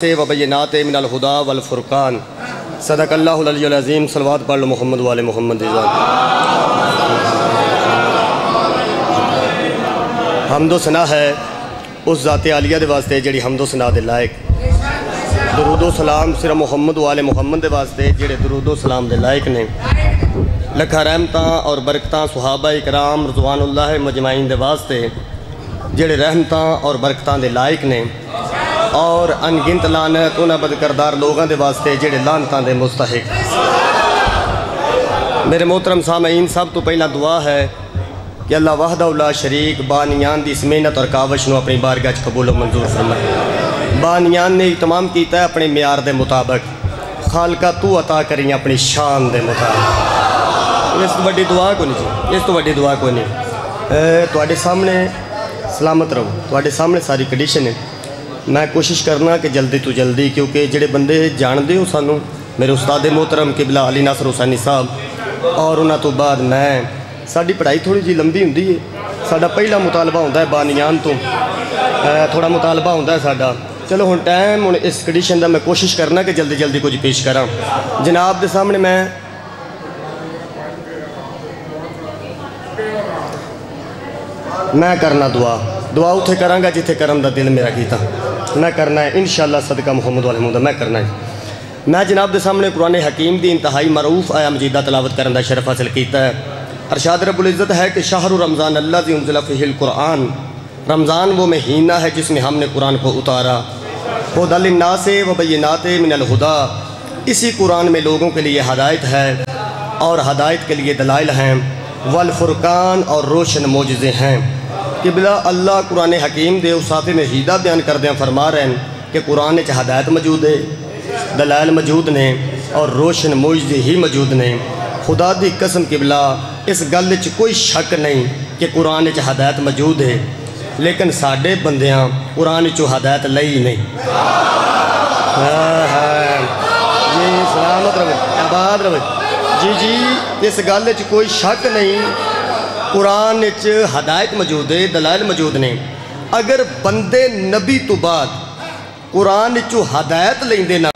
से वबैनात मिनलहुदा वलफ़ुरक़ान सदक़ल्लाज़ीम सलवात पढ़ मोहम्मद वाले मोहम्मद हमदो सना है उस ज़ात आलिया के वास्ते जी हमदो सना लायक। दरूदो सलाम सिर्फ़ मुहम्मद वाले मुहम्मद के वास्ते, जेड़े दरूदो सलाम के लायक ने। लखा रहमत और बरकत सुहाबा इकराम रजवानुल्लाह मजमाइन के वास्ते, जेड़े रहमत और बरकत के लायक ने। और अनगिनत लानत उन्होंने बदकरदार लोगों के वास्ते जेड़े लानत के मुस्तक मेरे मोहतरम सामीन सब तो पहला दुआ है कि अल्लाह वाहदा शरीक बानियान की इस मेहनत और कावश को अपनी बारगाह कबूलो मंजूर फरमाए। बानियान ने इतमाम किया अपने म्यार के मुताबिक। खालका तू अता करी अपनी शान के मुताबिक। इस तो वही दुआ को नहीं इस तो वही दुआ को नहीं थोड़े सामने सलामत रहो थोड़े सामने सारी कंडीशन है। ਮੈਂ ਕੋਸ਼ਿਸ਼ ਕਰਨਾ ਕਿ ਜਲਦੀ ਤੋਂ ਜਲਦੀ, ਕਿਉਂਕਿ ਜਿਹੜੇ ਬੰਦੇ ਜਾਣਦੇ ਹੋ ਸਾਨੂੰ, ਮੇਰੇ ਉਸਤਾਦ ਮੋਹਤਰਮ ਕਿਬਲਾ ਅਲੀ ਨਾਸਰ ਹੁਸੈਨੀ ਸਾਹਿਬ, ਔਰ ਉਹਨਾਂ ਤੋਂ ਬਾਅਦ ਮੈਂ, ਸਾਡੀ ਪੜ੍ਹਾਈ ਥੋੜੀ ਜੀ ਲੰਬੀ ਹੁੰਦੀ ਹੈ ਸਾਡਾ ਪਹਿਲਾ ਮੁਤਾਲਬਾ ਹੁੰਦਾ ਹੈ ਬਾਨੀਆਨ ਤੋਂ। ਥੋੜਾ ਮੁਤਾਲਬਾ ਹੁੰਦਾ ਹੈ ਸਾਡਾ। ਚਲੋ ਹੁਣ ਟਾਈਮ ਹੁਣ ਇਸ ਕੰਡੀਸ਼ਨ ਦਾ ਮੈਂ ਕੋਸ਼ਿਸ਼ ਕਰਨਾ ਕਿ ਜਲਦੀ ਜਲਦੀ ਕੁਝ ਪੇਸ਼ ਕਰਾਂ। ਜਨਾਬ ਦੇ ਸਾਹਮਣੇ ਮੈਂ ਮੈਂ ਕਰਨਾ ਦੁਆ। ਦੁਆ ਉੱਥੇ ਕਰਾਂਗਾ ਜਿੱਥੇ ਕਰਨ ਦਾ ਦਿਲ ਮੇਰਾ ਕੀਤਾ। मैं करना है। इन शाला सदका मुहम्मद वाले मुहम्मद, मैं करना है। मैं जनाब के सामने कुरान हकीम की इंतहाई मरूफ आया मजीदा तलावत करने का शरफ हासिल किया है। अरशाद रबुल इज़्ज़त है कि शाहर रमज़ान अल्लाह फ़िल कुरान रमज़ान वो महीना है जिसमें हमने कुरान को उतारा। हदलना से व बैनात मिनलहुदा इसी कुरान में लोगों के लिए हदायत है और हदायत के लिए दलाइल हैं। वलफ़ुरक़ान और रोशन मोजे हैं। कि बिला अल्लाह कुरान हकीम दे साफे में हीदा बयान करद फरमा रहे हैं कि कुरान च हदायत मौजूद है, दलाल मौजूद ने और रोशन मोजदे ही मौजूद ने। खुदा की कसम किबला, इस गल च कोई शक नहीं कि कुरान च हदायत मौजूद है, लेकिन साढ़े बंद कुरान चो हदायत लई नहीं। सलामत रवे, आबाद रवे। जी जी, इस गल च कोई शक नहीं कुरान हदायत मौजूद है दलाल मौजूद ने। अगर बंदे नबी तो बाद कुरान हदायत लेंदे ना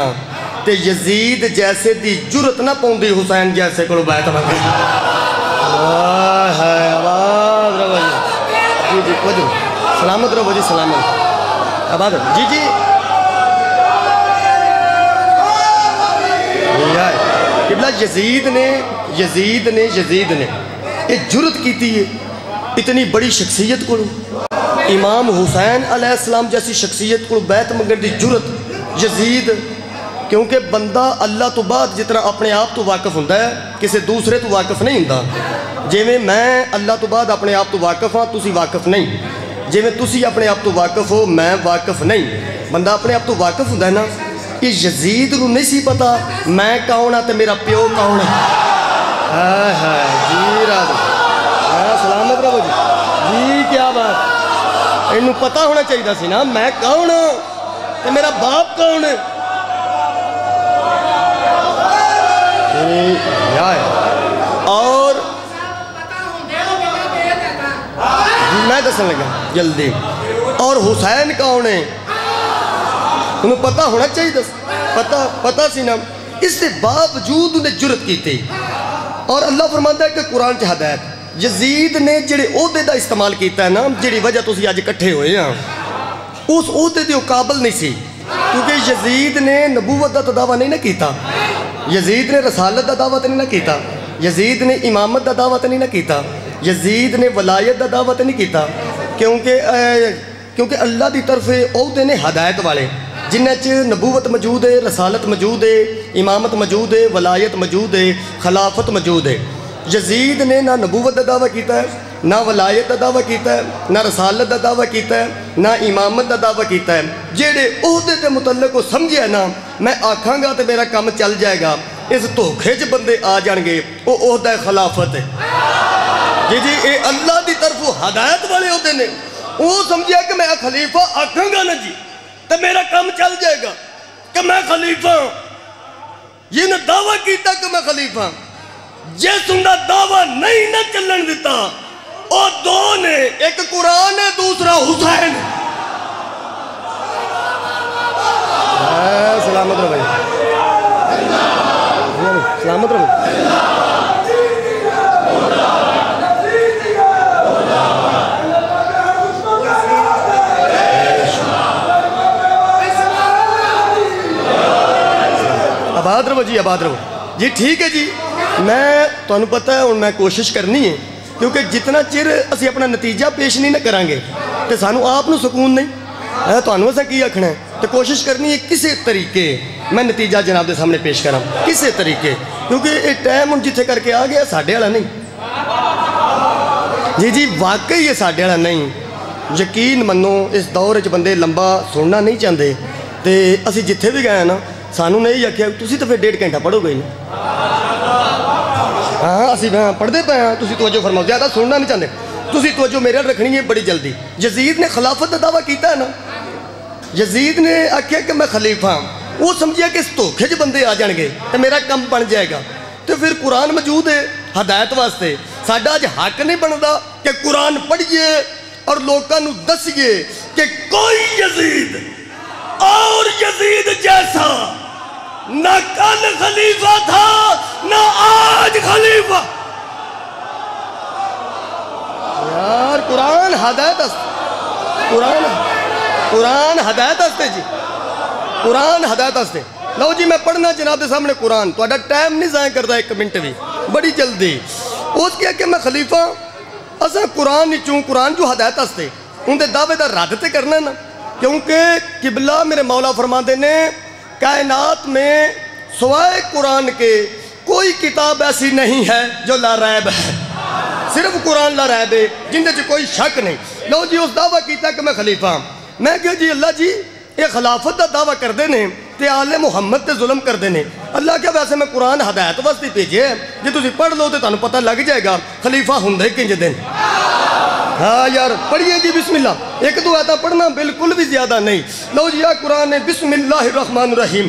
तो यजीद जैसे दी जुरत ना पाँदी हुसैन जैसे को बैत जी। सलामत रहो जी सलामत। आबाद जी जी। किबला यजीद ने यजीद ने यजीद ने। ये जुरत की है इतनी बड़ी शख्सियत को इमाम हुसैन अलैहिस्सलाम जैसी शख्सियत को बैत मंगन की जुरत यजीद क्योंकि बंदा अल्लाह तो बाद जितना अपने आप तो वाकफ होंगे किसी दूसरे तो वाकफ नहीं होंगे जिमें मैं अल्लाह तो बाद अपने आप तो वाकफ हाँ तुम वाकफ नहीं जिमें तुम अपने आप तो वाकफ हो मैं वाकफ नहीं बंदा अपने आप तो वाकफ होंगे ना कि यजीद को नहीं सी पता मैं कौन हाँ तो मेरा प्यो कौन है हाँ हाँ जी सलामत जी। जी, क्या बात। इन पता होना चाहिए सी ना मैं कौन तो मेरा बाप कौन है? और? मैं दसन लगा, जल्दी। और हुसैन कौन है? तुम्हें पता होना चाहिए पता पता सी ना इसके बावजूद उन्हें जुरत की थी। और अल्लाह फरमाता है कि कुरान च हदायत। यजीद ने जेड़े ओहदे का इस्तेमाल किया ना जी वजह तुम अज इकट्ठे हुए हैं, उस ओहदे के काबल नहीं सी, क्योंकि यजीद ने नबूवत का तो दावा नहीं ना किया यजीद ने रसालत का दावा तो नहीं ना किया यजीद ने इमामत का दावा तो नहीं ना किया यजीद ने वलायत का दावा तो नहीं किया क्योंकि क्योंकि अल्लाह की तरफ़ ओहदे ने हदायत वाले। जिन्हें च नबूवत मौजूद है, रसालत मौजूद है, इमामत मौजूद है, वलायत मौजूद है, खिलाफत मौजूद है। यजीद ने ना नबूवत का दावा किया है, ना वलायत का दावा किया है, ना रसालत का दावा किया है, ना इमामत का दावा किया है। जेड़े उहदे के मुतलक को समझे ना, मैं आखागा तो मेरा काम चल जाएगा। इस धोखे च बंदे आ जाएँगे वो उहदा खिलाफत है। जी जी ये अल्लाह की तरफों हदायत वाले होते हैं वो समझिया कि मैं खलीफा आखागा ना जी। तो मेरा काम चल जाएगा कि मैं खलीफा जिन दावा किया कि मैं खलीफा जिस उनका दावा नहीं ना चलन दिता और दो ने, एक कुरान है, दूसरा हुसैन। सलामत रहो भाई। सलामत रहो। ਆਬਾਦ ਰਹੋ ਜੀ ਆਬਾਦ ਰਹੋ ਜੀ ਠੀਕ ਹੈ ਜੀ ਮੈਂ ਤੁਹਾਨੂੰ ਪਤਾ ਹੈ ਹੁਣ ਮੈਂ ਕੋਸ਼ਿਸ਼ ਕਰਨੀ ਹੈ ਕਿਉਂਕਿ ਜਿੰਨਾ ਚਿਰ ਅਸੀਂ ਆਪਣਾ ਨਤੀਜਾ ਪੇਸ਼ ਨਹੀਂ ਨਾ ਕਰਾਂਗੇ ਤੇ ਸਾਨੂੰ ਆਪ ਨੂੰ ਸਕੂਨ ਨਹੀਂ ਹੈ ਤੁਹਾਨੂੰ ਅਸਾਂ ਕੀ ਆਖਣਾ ਹੈ ਤੇ ਕੋਸ਼ਿਸ਼ ਕਰਨੀ ਹੈ ਕਿਸੇ ਤਰੀਕੇ ਮੈਂ ਨਤੀਜਾ ਜਨਾਬ ਦੇ ਸਾਹਮਣੇ ਪੇਸ਼ ਕਰਾਂ ਕਿਸੇ ਤਰੀਕੇ ਕਿਉਂਕਿ ਇਹ ਟਾਈਮ ਹੁਣ ਜਿੱਥੇ ਕਰਕੇ ਆ ਗਿਆ ਸਾਡੇ ਵਾਲਾ ਨਹੀਂ ਜੀ ਜੀ ਵਾਕਈ ਇਹ ਸਾਡੇ ਵਾਲਾ ਨਹੀਂ ਯਕੀਨ ਮੰਨੋ ਇਸ ਦੌਰ ਵਿੱਚ ਬੰਦੇ ਲੰਬਾ ਸੁਣਨਾ ਨਹੀਂ ਚਾਹੁੰਦੇ ਤੇ ਅਸੀਂ ਜਿੱਥੇ ਵੀ ਗਏ ਨਾ ਸਾਨੂੰ ਨਹੀਂ ਆਖਿਆ ਤੁਸੀਂ ਤਾਂ ਫਿਰ ਡੇਢ ਘੰਟਾ ਪੜੋਗੇ ਹੀ ਹਾਂ ਅਸੀਂ ਮੈਂ ਪੜ੍ਹਦੇ ਪਏ ਹਾਂ ਤੁਸੀਂ ਤਵੱਜੋ ਫਰਮਾਓ ਜ਼ਿਆਦਾ ਸੁਣਨਾ ਨਹੀਂ ਚਾਹੁੰਦੇ ਤੁਸੀਂ ਤਵੱਜੋ ਮੇਰੇ ਨਾਲ ਰੱਖਣੀ ਹੈ ਬੜੀ ਜਲਦੀ ਯਜ਼ੀਦ ਨੇ ਖਿਲਾਫਤ ਦਾ ਦਾਵਾ ਕੀਤਾ ਹੈ ਨਾ ਯਜ਼ੀਦ ਨੇ ਆਖਿਆ ਕਿ ਮੈਂ ਖਲੀਫਾ ਹਾਂ ਉਹ ਸਮਝਿਆ ਕਿ ਇਸ ਧੋਖੇ 'ਚ ਬੰਦੇ ਆ ਜਾਣਗੇ ਤੇ ਮੇਰਾ ਕੰਮ ਬਣ ਜਾਏਗਾ ਤੇ ਫਿਰ ਕੁਰਾਨ ਮੌਜੂਦ ਹੈ ਹਦਾਇਤ ਵਾਸਤੇ ਸਾਡਾ ਅੱਜ ਹੱਕ ਨਹੀਂ ਬਣਦਾ ਕਿ ਕੁਰਾਨ ਪੜ੍ਹੀਏ ਔਰ ਲੋਕਾਂ ਨੂੰ ਦੱਸੀਏ ਕਿ ਕੋਈ ਯਜ਼ੀਦ और यजीद जैसा न कल खलीफा था, न आज खलीफा। यार, कुरान हदायत कुरान कुरान हदायत हस्ते जी। कुरान हदायत हस्ते लो जी, मैं पढ़ना जनाब के सामने कुरान। तो टाइम नहीं जाया करता एक मिनट भी। बड़ी जल्दी। उस क्या कि मैं खलीफा? असा कुरान चूं, कुरान चू हदायत हस्ते उनके दावे का रद्द करना ना। क्योंकि किबला मेरे मौला फरमाते ने कायनात में सवाए कुरान के कोई किताब ऐसी नहीं है जो लारैब है। सिर्फ़ कुरान लारैब है जिंदे कोई शक नहीं। लो जी, उस दावा किया कि मैं खलीफा मैं क्या जी, अल्लाह जी, ये खिलाफत का दावा करते ने ते आले मुहम्मद ते जुल्म करते ने। अल्लाह क्या वैसे मैं कुरान हदायत वास्ते भेजे जो तुम पढ़ लो तो तुम पता लग जाएगा, खलीफा होंगे किंज दिन। हाँ यार, पढ़िए जी बिस्मिल्लाह। एक दो आता पढ़ना बिल्कुल भी ज़्यादा नहीं। लो जी, या कुरान बिस्मिल्लाहमान रहीम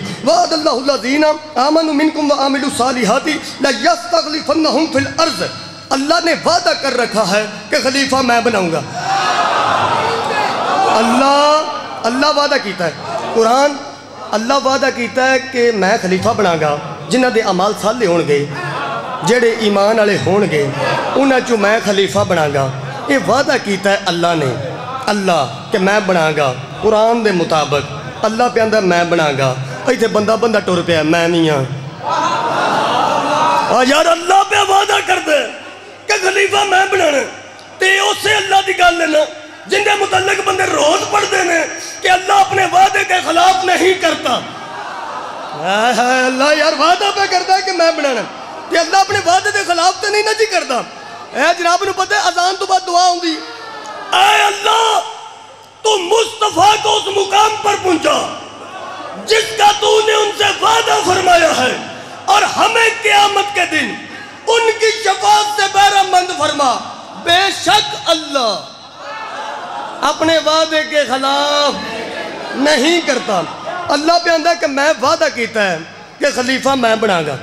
लज़ीना आमनु मिनकुम व आमिलु सालिहाती लयस्तगलिफन्नहुम फिल अर्ज़। अल्लाह ने वादा कर रखा है कि खलीफा मैं बनाऊँगा। अल्लाह अल्लाह वादा किया है। कुरान, अल्लाह वादा किया है कि मैं खलीफा बनागा, जिन्हों के अमाल साले हो जेड़े ईमान वाले हो गए उन्होंने मैं खलीफा बनागा। ये वादा किया अल्लाह ने। अल्लाह के मैं बनागा, कुरान के मुताबिक। अल्लाह पा मैं बनागा। इतने बंदा बंदा टुर पाया, मैं नहीं हाँ यार, अल्लाह पे वादा कर दे कि खलीफा मैं बनाने ते उस अल्लाह की गल ना जिनके मुतलक बंदे रोज पढ़ते हैं कि अल्लाह अपने वादे के खिलाफ नहीं करता। अल्लाह यार, वादा पे करता है कि मैं बनाना अल्लाह अपने वादे के खिलाफ तो नहीं ना जी करता ए जनाब नु पता है, अजान तो बाद दुआ होंगी। ए अल्लाह, तू मुस्तफ़ा को उस मुकाम पर पहुँचा, जिसका तूने उनसे वादा फरमाया है। और हमें क्यामत के दिन उनकी शफात से बैरमंद फरमा, बेशक अल्लाह अपने वादे के खिलाफ नहीं करता। अल्लाह पे आंदा कि मैं वादा किया है कि खलीफा मैं बनागा।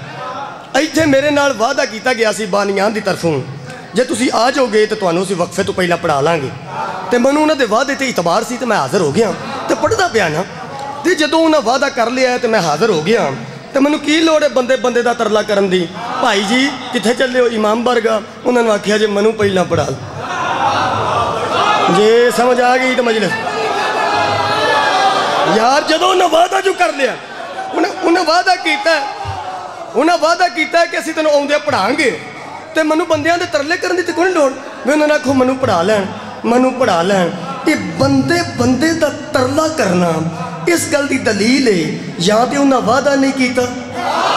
इतने मेरे नाल वादा किया गया बानिया की तरफों। ਜੇ ਤੁਸੀਂ ਆ ਜਾਓਗੇ ਤੇ ਤੁਹਾਨੂੰ ਅਸੀਂ ਵਕਫੇ ਤੋਂ ਪਹਿਲਾਂ ਪੜਾ ਲਾਂਗੇ। ਤੇ ਮੈਨੂੰ ਉਹਨਾਂ ਦੇ ਵਾਅਦੇ ਤੇ ਇਤਬਾਰ ਸੀ ਤੇ ਮੈਂ ਹਾਜ਼ਰ ਹੋ ਗਿਆ। ਤੇ ਪੜਦਾ ਪਿਆ ਨਾ। ਤੇ ਜਦੋਂ ਉਹਨਾਂ ਵਾਅਦਾ ਕਰ ਲਿਆ ਤੇ ਮੈਂ ਹਾਜ਼ਰ ਹੋ ਗਿਆ। ਤੇ ਮੈਨੂੰ ਕੀ ਲੋੜ ਹੈ ਬੰਦੇ ਬੰਦੇ ਦਾ ਤਰਲਾ ਕਰਨ ਦੀ? ਭਾਈ ਜੀ, ਕਿੱਥੇ ਚੱਲੇ ਹੋ? ਇਮਾਮ ਵਰਗਾ। ਉਹਨਾਂ ਨੂੰ ਆਖਿਆ, ਜੇ ਮੈਨੂੰ ਪਹਿਲਾਂ ਪੜਾ ਜੇ ਸਮਝ ਆ ਗਈ ਤਾਂ ਮਜਲਿਸ। ਯਾਰ, ਜਦੋਂ ਉਹਨਾਂ ਵਾਅਦਾ ਜੋ ਕਰ ਲਿਆ, ਉਹਨਾਂ ਉਹਨਾਂ ਵਾਅਦਾ ਕੀਤਾ, ਉਹਨਾਂ ਵਾਅਦਾ ਕੀਤਾ ਕਿ ਅਸੀਂ ਤੈਨੂੰ ਆਉਂਦੇ ਪੜਾਵਾਂਗੇ ਤੇ ਮੈਨੂੰ ਬੰਦਿਆਂ ਦੇ ਤਰਲੇ ਕਰਨ ਦੀ ਤੇ ਕੋਈ ਲੋੜ। ਵੀ ਉਹਨਾਂ ਨੇ ਮੈਨੂੰ ਪੜਾ ਲੈਣ, ਮੈਨੂੰ ਪੜਾ ਲੈਣ। ਇਹ ਬੰਦੇ ਬੰਦੇ ਦਾ ਤਰਲਾ ਕਰਨਾ, ਇਸ ਗੱਲ ਦੀ ਦਲੀਲ ਹੈ ਜਾਂ ਤੇ ਉਹਨਾਂ ਵਾਅਦਾ ਨਹੀਂ ਕੀਤਾ,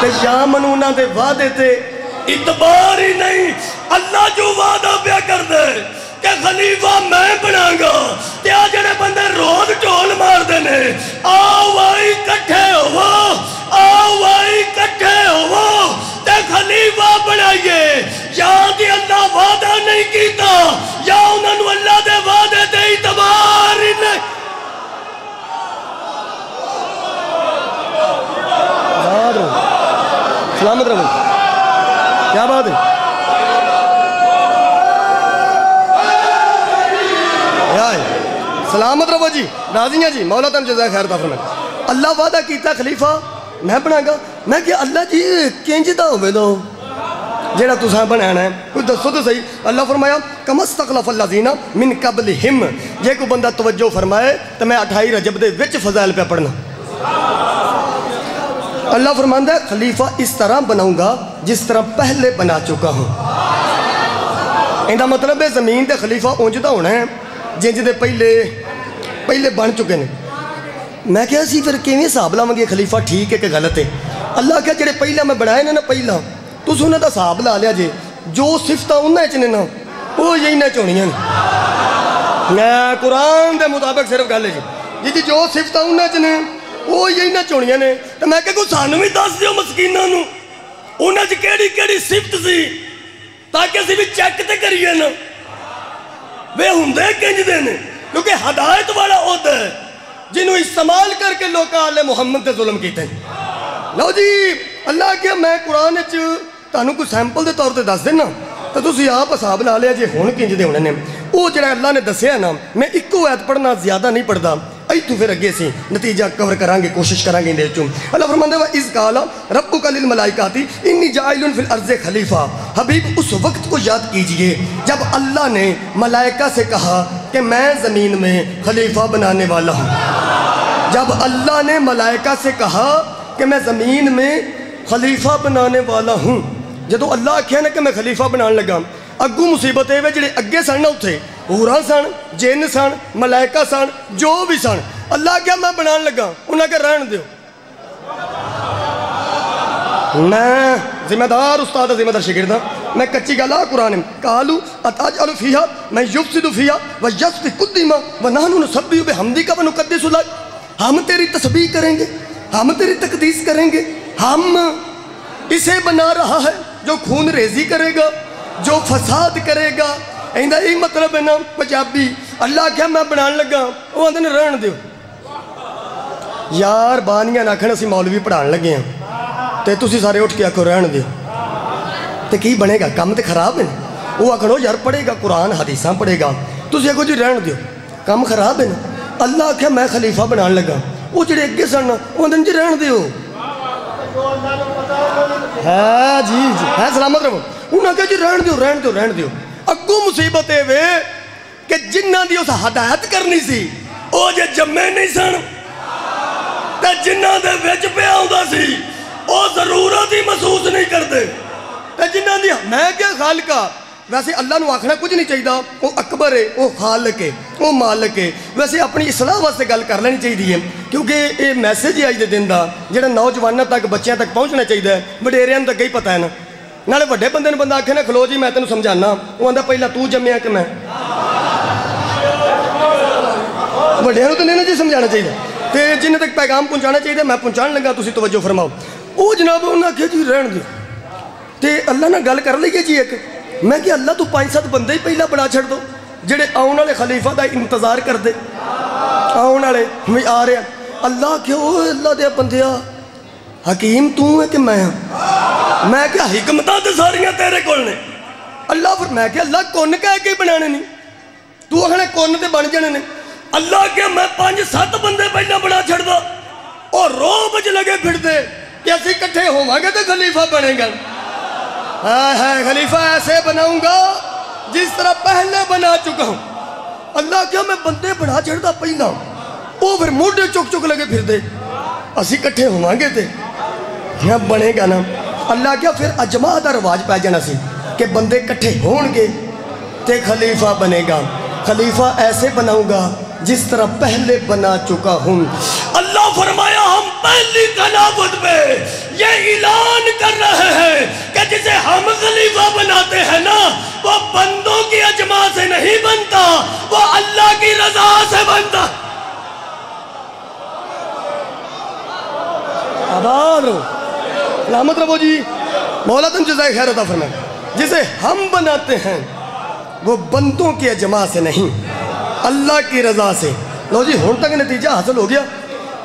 ਤੇ ਜਾਂ ਮੈਨੂੰ ਉਹਨਾਂ ਦੇ ਵਾਅਦੇ ਤੇ ਇਤਬਾਰ ਹੀ ਨਹੀਂ। ਅੱਲਾ ਜੋ ਵਾਅਦਾ ਪਿਆ ਕਰਦਾ ਕਿ ਖਲੀਫਾ ਮੈਂ ਬਣਾਗਾ, ਤੇ ਆ ਜਿਹੜੇ ਬੰਦੇ ਰੋਜ਼ ਢੋਲ ਮਾਰਦੇ ਨੇ, ਆਓ ਵਾਈ ਇਕੱਠੇ ਹੋਵੋ, ਆਓ ਵਾਈ ਇਕੱਠੇ ਹੋਵੋ। ते बनाइए। वादा नहीं किया सलामत रहो। क्या बात है? क्या है। सलामत रहो जी। नाजिया जी। मौला तम जजा खैर था अल्लाह वादा किया खलीफा, मैं बनागा मैं क्या अल्लाह जी, किंज दा होवे दो जेड़ा तुसा बनाना है, कोई दसो तो सही। अल्लाह फरमाया कमस तकलफ अल्लाह जीना मिन कबल हिम जे कोई बंदा तवज्जो फरमाए तो मैं अठाई रजब के विच फजाइल पे पढ़ना। अल्लाह फरमांदा खलीफा इस तरह बनाऊँगा, जिस तरह पहले बना चुका हूँ। इनका मतलब है, ज़मीन के खलीफा उंज तो होना है, जिंज के पहले पहले बन चुके हैं मैं क्या फिर किवें हिसाब लावे खलीफा ठीक है कि गलत है? ਅੱਲਾ ਅੱਲਾਹ ਕਹੇ, ਜਿਹੜੇ ਪਹਿਲਾਂ ਮੈਂ ਬਣਾਏ ਨੇ ਨਾ ਪਹਿਲਾਂ, ਤੁਸੀਂ ਉਹਨਾਂ ਦਾ ਹਿਸਾਬ ਲਾ ਲਿਆ ਜੇ। ਜੋ ਸਿਫਤਾਂ ਉਹਨਾਂ ਚ ਨੇ ਨਾ, ਉਹ ਹੀ ਨਾ ਚੋਣੀਆਂ ਨੇ। ਮੈਂ ਕੁਰਾਨ ਦੇ ਮੁਤਾਬਕ ਸਿਰਫ ਗੱਲ ਹੈ ਜੀ। ਜੀ ਜੋ ਸਿਫਤਾਂ ਉਹਨਾਂ ਚ ਨੇ, ਉਹ ਹੀ ਨਾ ਚੋਣੀਆਂ ਨੇ। ਤੇ ਮੈਂ ਕਿਹਾ ਕੋ ਸਾਨੂੰ ਵੀ ਦੱਸ ਦਿਓ ਮਸਕੀਨਾਂ ਨੂੰ, ਉਹਨਾਂ 'ਚ ਕਿਹੜੀ ਕਿਹੜੀ ਸਿਫਤ ਸੀ, ਤਾਂ ਕਿ ਅਸੀਂ ਵੀ ਚੈੱਕ ਤੇ ਕਰੀਏ ਨਾ। ਵੇ ਹੁੰਦੇ ਕਿੰਜ ਨੇ? ਕਿਉਂਕਿ ਹਦਾਇਤ ਵਾਲਾ ਉਹਦਾ ਹੈ, ਜਿਹਨੂੰ ਇਸਤੇਮਾਲ ਕਰਕੇ ਲੋਕਾਂ ਆਲੇ ਮੁਹੰਮਦ ਤੇ ਜ਼ੁਲਮ ਕੀਤੇ ਲਓ ਜੀ ਅੱਲਾਹ ਕਿਹਾ ਮੈਂ ਕੁਰਾਨ ਵਿੱਚ ਤੁਹਾਨੂੰ ਕੋਈ ਸੈਂਪਲ ਦੇ ਤੌਰ ਤੇ ਦੱਸ ਦੇਣਾ ਤਾਂ ਤੁਸੀਂ ਆਪ ਹਿਸਾਬ ਲਾ ਲਿਆ ਜੇ ਹੁਣ ਕਿੰਜ ਦੇ ਹੋਣੇ ਨੇ ਉਹ ਜਿਹੜਾ ਅੱਲਾਹ ਨੇ ਦੱਸਿਆ ਨਾ ਮੈਂ ਇੱਕੋ ਐਤ ਪੜਨਾ ਜ਼ਿਆਦਾ ਨਹੀਂ ਪੜਦਾ ਇੱਥੋਂ ਫਿਰ ਅੱਗੇ ਅਸੀਂ ਨਤੀਜਾ ਕਵਰ ਕਰਾਂਗੇ ਕੋਸ਼ਿਸ਼ ਕਰਾਂਗੇ ਇਹਦੇ ਵਿੱਚੋਂ ਅੱਲਾਹ ਫਰਮਾਉਂਦਾ ਵਾ ਇਸ ਕਾਲਾ रब्बुका लिल मलाइकाती इन्नी जाइलुन फिल अर्ज़ खलीफा हबीब उस वक्त को याद कीजिए जब अल्लाह ने मलाइका से कहा कि मैं ज़मीन में खलीफा बनाने वाला हूँ जब अल्लाह ने मलाइका से कहा कि मैं ज़मीन में खलीफा बनाने वाला हूँ। जो अल्लाह आख्या ना कि मैं खलीफा बनाने लगा अगू मुसीबत यह है अगे सन ना उत्थे सन जिन सन मलायका सन जो भी सन अल्लाह क्या मैं बनाने लगा, उन्हें क्या रहन दो मैं जिम्मेदार उस्ताद जिम्मेदार शिगिरदा मैं कच्ची गल आ कुरान, कालू अताज मैं युफ सिदु व यस कुद्दीमा व नानू सब्बी बे हमदी का व नुकद्दिस हम तेरी तस्वीर करेंगे। हम तेरी तकदीस करेंगे हम इसे बना रहा है जो खून रेजी करेगा जो फसाद करेगा ਇਹਦਾ ਇਹ ਮਤਲਬ ਹੈ ਨਾ ਪੰਜਾਬੀ ਅੱਲਾ ਆਖਿਆ ਮੈਂ ਬਣਾਉਣ ਲੱਗਾ ਉਹ ਆਂਦੇ ਨੇ ਰਹਿਣ ਦਿਓ ਯਾਰ ਬਾਨੀਆਂ ਨਾ ਆਖਣ ਅਸੀਂ ਮੌਲਵੀ ਪੜਾਉਣ ਲੱਗੇ ਆ ਤੇ ਤੁਸੀਂ ਸਾਰੇ ਉੱਠ ਕੇ ਆਖੋ ਰਹਿਣ ਦਿਓ ਤੇ ਕੀ ਬਣੇਗਾ ਕੰਮ ਤੇ ਖਰਾਬ ਹੈ ਨਾ ਉਹ ਆਖਣੋ ਯਾਰ ਪੜੇਗਾ ਕੁਰਾਨ ਹਦੀਸਾਂ ਪੜੇਗਾ ਤੁਸੀਂ ਆਖੋ ਜੀ ਰਹਿਣ ਦਿਓ ਕੰਮ ਖਰਾਬ ਹੈ ਨਾ ਅੱਲਾ ਆਖਿਆ ਮੈਂ ਖਲੀਫਾ ਬਣਾਉਣ ਲੱਗਾ ਉਹ ਜਿਹੜੇ ਅੱਗੇ ਸਨ, ਉਹ ਆਂਦੇ ਨੇ ਰਹਿਣ ਦਿਓ। ਹੈ ਜੀ ਜੀ, ਹੈ ਸਲਾਮਤ ਰਹੋ। ਉਹਨਾਂ ਕਹੇ ਜੀ, ਰਹਿਣ ਦਿਓ ਰਹਿਣ ਦਿਓ ਰਹਿਣ ਦਿਓ। ਅੱਗੋਂ ਮੁਸੀਬਤ ਇਹ ਵੇ ਕਿ ਜਿਨ੍ਹਾਂ ਦੀ ਉਸ ਹਦਾਇਤ ਕਰਨੀ ਸੀ, ਉਹ ਜੇ ਜੰਮੇ ਨਹੀਂ ਸਨ। ਤੇ ਜਿਨ੍ਹਾਂ ਦੇ ਵਿੱਚ ਪਿਆ ਹੁੰਦਾ ਸੀ, ਉਹ ਜ਼ਰੂਰਤ ਹੀ ਮਹਿਸੂਸ ਨਹੀਂ ਕਰਦੇ। ਤੇ ਜਿਨ੍ਹਾਂ ਦੀ, ਮੈਂ ਕਿਹਾ, ਖਾਲਕਾ ਵੈਸੇ ਅੱਲਾ ਨੂੰ ਆਖਣਾ ਕੁਝ ਨਹੀਂ ਚਾਹੀਦਾ। ਉਹ ਅਕਬਰ ਹੈ ਉਹ ਖਾਲਕ ਹੈ ਉਹ ਮਾਲਕ ਹੈ ਵੈਸੇ ਆਪਣੀ ਇਸਲਾਹ ਵਾਸਤੇ ਗੱਲ ਕਰ ਲੈਣੀ ਚਾਹੀਦੀ ਹੈ ਕਿਉਂਕਿ ਇਹ ਮੈਸੇਜ ਹੈ ਅੱਜ ਦੇ ਦਿਨ ਦਾ, ਜਿਹੜਾ ਨੌਜਵਾਨਾਂ ਤੱਕ, ਬੱਚਿਆਂ ਤੱਕ ਪਹੁੰਚਣਾ ਚਾਹੀਦਾ ਹੈ। ਵਡੇਰਿਆਂ ਨੂੰ ਤਾਂ ਅੱਗੇ ਹੀ ਪਤਾ ਹੈ ਨਾ। ਨਾਲੇ ਵੱਡੇ ਬੰਦੇ ਨੂੰ ਬੰਦਾ ਆਖੇ ਨਾ, ਖਲੋ ਜੀ, ਮੈਂ ਤੈਨੂੰ ਸਮਝਾਣਾ ਉਹ ਆਂਦਾ, ਪਹਿਲਾਂ ਤੂੰ ਜੰਮਿਆ ਕਿ ਮੈਂ? ਵੱਡਿਆਂ ਨੂੰ ਤਾਂ ਨਹੀਂ ਨਾ ਜੀ ਸਮਝਾਉਣਾ ਚਾਹੀਦਾ। ਤੇ ਜਿੰਨੇ ਤੱਕ ਪੈਗਾਮ ਪਹੁੰਚਾਉਣਾ ਚਾਹੀਦਾ, ਮੈਂ ਪਹੁੰਚਾਉਣ ਲੱਗਾ, ਤੁਸੀਂ ਤਵੱਜੋ ਫਰਮਾਓ। ਉਹ ਜਨਾਬ ਉਹਨਾਂ ਆਖਿਆ ਜੀ ਰਹਿਣ ਦਿਓ। ਤੇ ਅੱਲਾ ਨਾਲ ਗੱਲ ਕਰ ਲਈਏ ਜੀ ਇੱਕ। ਮੈਂ ਕਿ ਅੱਲਾ ਤੂੰ ਪੰਜ ਸੱਤ ਬੰਦੇ ਹੀ ਪਹਿਲਾਂ ਬਣਾ ਛੱਡ ਦੋ ਜਿਹੜੇ ਆਉਣ ਵਾਲੇ ਖਲੀਫਾ ਦਾ ਇੰਤਜ਼ਾਰ ਕਰਦੇ ਆਉਣ ਵਾਲੇ ਵੀ ਆ ਰਿਹਾ ਅੱਲਾ ਕਿਉਂ ਅੱਲਾ ਦੇ ਬੰਦਿਆ ਹਕੀਮ ਤੂੰ ਹੈ ਕਿ ਮੈਂ ਹਾਂ ਮੈਂ ਕਿਹਾ ਹਕਮਤਾਂ ਤੇ ਸਾਰੀਆਂ ਤੇਰੇ ਕੋਲ ਨੇ ਅੱਲਾ ਫਿਰ ਮੈਂ ਕਿਹਾ ਅੱਲਾ ਕੁੰਨ ਕਹਿ ਕੇ ਬਣਾਣੇ ਨਹੀਂ ਤੂੰ ਆਖਣਾ ਕੁੰਨ ਤੇ ਬਣ ਜਾਣੇ ਨੇ ਅੱਲਾ ਕਿ ਮੈਂ ਪੰਜ ਸੱਤ ਬੰਦੇ ਪਹਿਲਾਂ ਬਣਾ ਛੱਡਦਾ ਉਹ ਰੋਬ ਚ ਲਗੇ ਫਿਰਦੇ ਕਿ ਅਸੀਂ ਇਕੱਠੇ ਹੋਵਾਂਗੇ ਤੇ ਖਲੀਫਾ ਬਣੇਗਾ है खलीफा, ऐसे बनाऊँगा जिस तरह पहले बना चुका हूँ। अल्लाह क्या मैं बंदे बढ़ा चढ़ता पैदा वो फिर मोटे चुक चुक लगे फिर दे। असि कट्ठे होवे थे क्या बनेगा ना। अल्लाह क्या फिर अजमा का रिवाज पै जाना सी कि बंदे कट्ठे होंगे तो खलीफा बनेगा। खलीफा ऐसे बनाऊँगा जिस तरह पहले बना चुका हूँ। अल्लाह फरमाया, हम पहली कलावत में ये ऐलान कर रहे हैं कि जिसे हम खलीफा बनाते हैं ना, वो बंदों की अजमा से नहीं बनता, वो अल्लाह की रजा से बनता। रहमत मतलब रबो जी मौलातम जजाय खैर होता फरमा जिसे हम बनाते हैं, वो बंदों की अजमा से नहीं, अल्लाह की रजा से। लो जी हूँ तक नतीजा हासिल हो गया।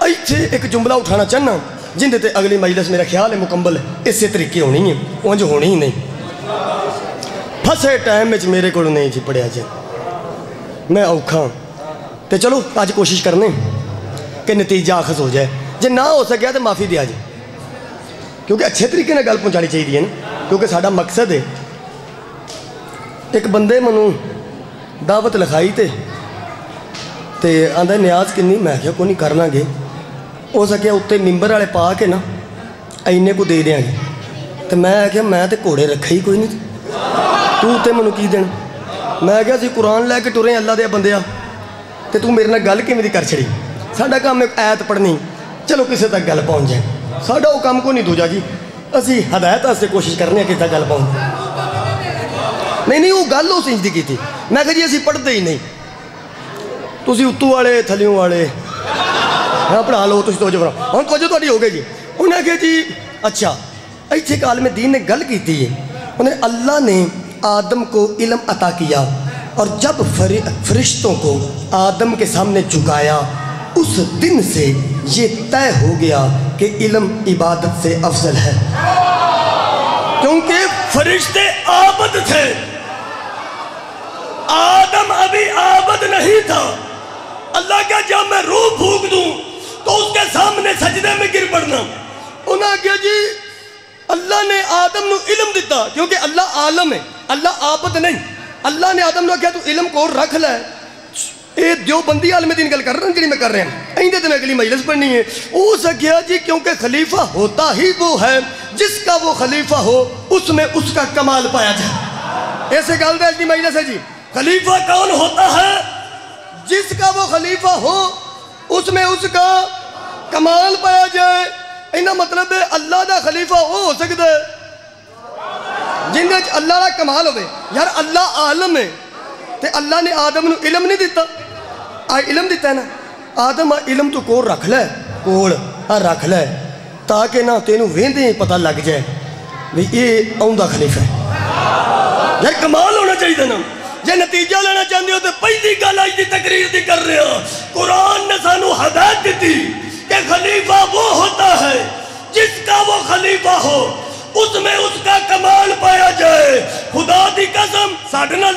अच्छे एक जुमला उठाना चाहना। जिंदे ते अगली मजलिस मेरा ख्याल है मुकम्मल इसे तरीके होनी है उंज होनी ही नहीं फसे टाइम में मेरे को नहीं जी पढ़िया जी मैं औखा तो चलो अज कोशिश करने कि नतीजा आखस हो जाए जे ना हो सकिया तो माफ़ी दिया जी क्योंकि अच्छे तरीके ने गल पहुँचानी चाहिए ना क्योंकि साड़ा मकसद है एक बंदे मनु ਦਾਵਤ ਲਿਖਾਈ ਤੇ ਤੇ ਆਂਦਾ ਨਿਆਜ਼ ਕਿੰਨੀ ਮੈਂ ਕਿਹਾ ਕੋਈ ਨਹੀਂ ਕਰ ਲਾਂਗੇ ਹੋ ਸਕਿਆ ਉੱਤੇ ਮਿੰਬਰ ਵਾਲੇ ਪਾ ਕੇ ਨਾ, ਇੰਨੇ ਕੋ ਦੇ ਦਿਆਂਗੇ। ਤੇ ਮੈਂ ਆਖਿਆ ਮੈਂ ਤੇ ਘੋੜੇ ਰੱਖੇ ਹੀ ਕੋਈ ਨਹੀਂ। ਤੂੰ ਉੱਤੇ ਮੈਨੂੰ ਕੀ ਦੇਣ? ਮੈਂ ਕਿਹਾ, ਅਸੀਂ ਕੁਰਾਨ ਲੈ ਕੇ ਟੁਰੇ ਅੱਲਾ ਦੇ ਬੰਦਿਆ। ਤੇ ਤੂੰ ਮੇਰੇ ਨਾਲ ਗੱਲ ਕਿਵੇਂ ਦੀ ਕਰ ਛੜੀ? ਸਾਡਾ ਕੰਮ ਇੱਕ ਐਤ ਪੜਨੀ ਚਲੋ ਕਿਸੇ ਤੱਕ ਗੱਲ ਪਹੁੰਚ ਜਾਏ। ਸਾਡਾ ਉਹ ਕੰਮ ਕੋ ਨਹੀਂ ਦੂਜਾ ਜੀ। ਅਸੀਂ ਹਦਾਇਤ ਵਾਸਤੇ ਕੋਸ਼ਿਸ਼ ਕਰਨੇ ਆ ਕਿ ਤੱਕ ਗੱਲ ਪਹੁੰਚ ਨਹੀਂ ਨਹੀਂ, ਉਹ ਗੱਲ ਉਸ ਇੰਜ ਦੀ ਕੀਤੀ। ਮੈਂ ਕਿਹਾ ਜੀ, ਅਸੀਂ ਪੜ੍ਹਦੇ ਹੀ ਨਹੀਂ। ਤੁਸੀਂ ਉੱਤੋਂ ਵਾਲੇ, ਥੱਲਿਓਂ ਵਾਲੇ। ਹਾਂ ਪੜ੍ਹਾ ਲਓ ਤੁਸੀਂ ਤੋਜੋ ਬਣਾਓ ਹੁਣ ਤੋਜੋ ਤੁਹਾਡੀ ਹੋ ਗਈ ਜੀ ਉਹਨੇ ਕਿਹਾ ਜੀ ਅੱਛਾ ਇੱਥੇ ਕਾਲਮ दीन ने गल की है उन्हें अल्लाह ने आदम को इल्म अता किया और जब फरि- फरिश्तों को आदम के सामने झुकाया उस दिन से ये तय हो गया कि इल्म इबादत से अफजल है क्योंकि फरिश्ते आबद थे आदम अभी आबद नहीं था अल्लाह का जब मैं रूह फूक दूं तो उसके सामने सजदे में गिर पड़ना। उन्हें आख्या जी अल्लाह ने आदम इलम दिता क्योंकि अल्लाह आलम है अल्लाह आपत नहीं। अल्लाह ने आदम आख्या तू इलम को रख लै। ये दो बंदी आलमे दिन गल कर रहा जी मैं कर रहा हूँ। इंदे तो मैं अगली मजलिस पढ़नी है। उस आख्या जी क्योंकि खलीफा होता ही वो है जिसका वो खलीफा हो उसमें उसका कमाल पाया जाए ऐसे गल दी मजलिस है जी। खलीफा कौन होता है? जिसका वो खलीफा हो उसमें उसका कमाल पाया जाए इन्हें मतलब है अल्लाह का खलीफा वो हो सकता है जिंदे अल्लाह का कमाल हो यार अल्लाह आलम है तो अल्लाह ने आदम को इलम नहीं दिता आ इलम दिता है ना आदम आ इलम तो कोल रख लै कोल आ रख लै ताकि ना तेन वेंदे पता लग जाए भी ये आउंदा खलीफा है यार कमाल होना चाहिए ना जे नतीजा लेना चाहते हो तो पहली गल अज की तकरीर की कर रहे हो। कुरान ने सानू हदायत दी कि खलीफा वो होता है जिसका वो खलीफा हो, उसमें उसका कमाल पाया जाए। खुदा की कसम, साढ़े लड़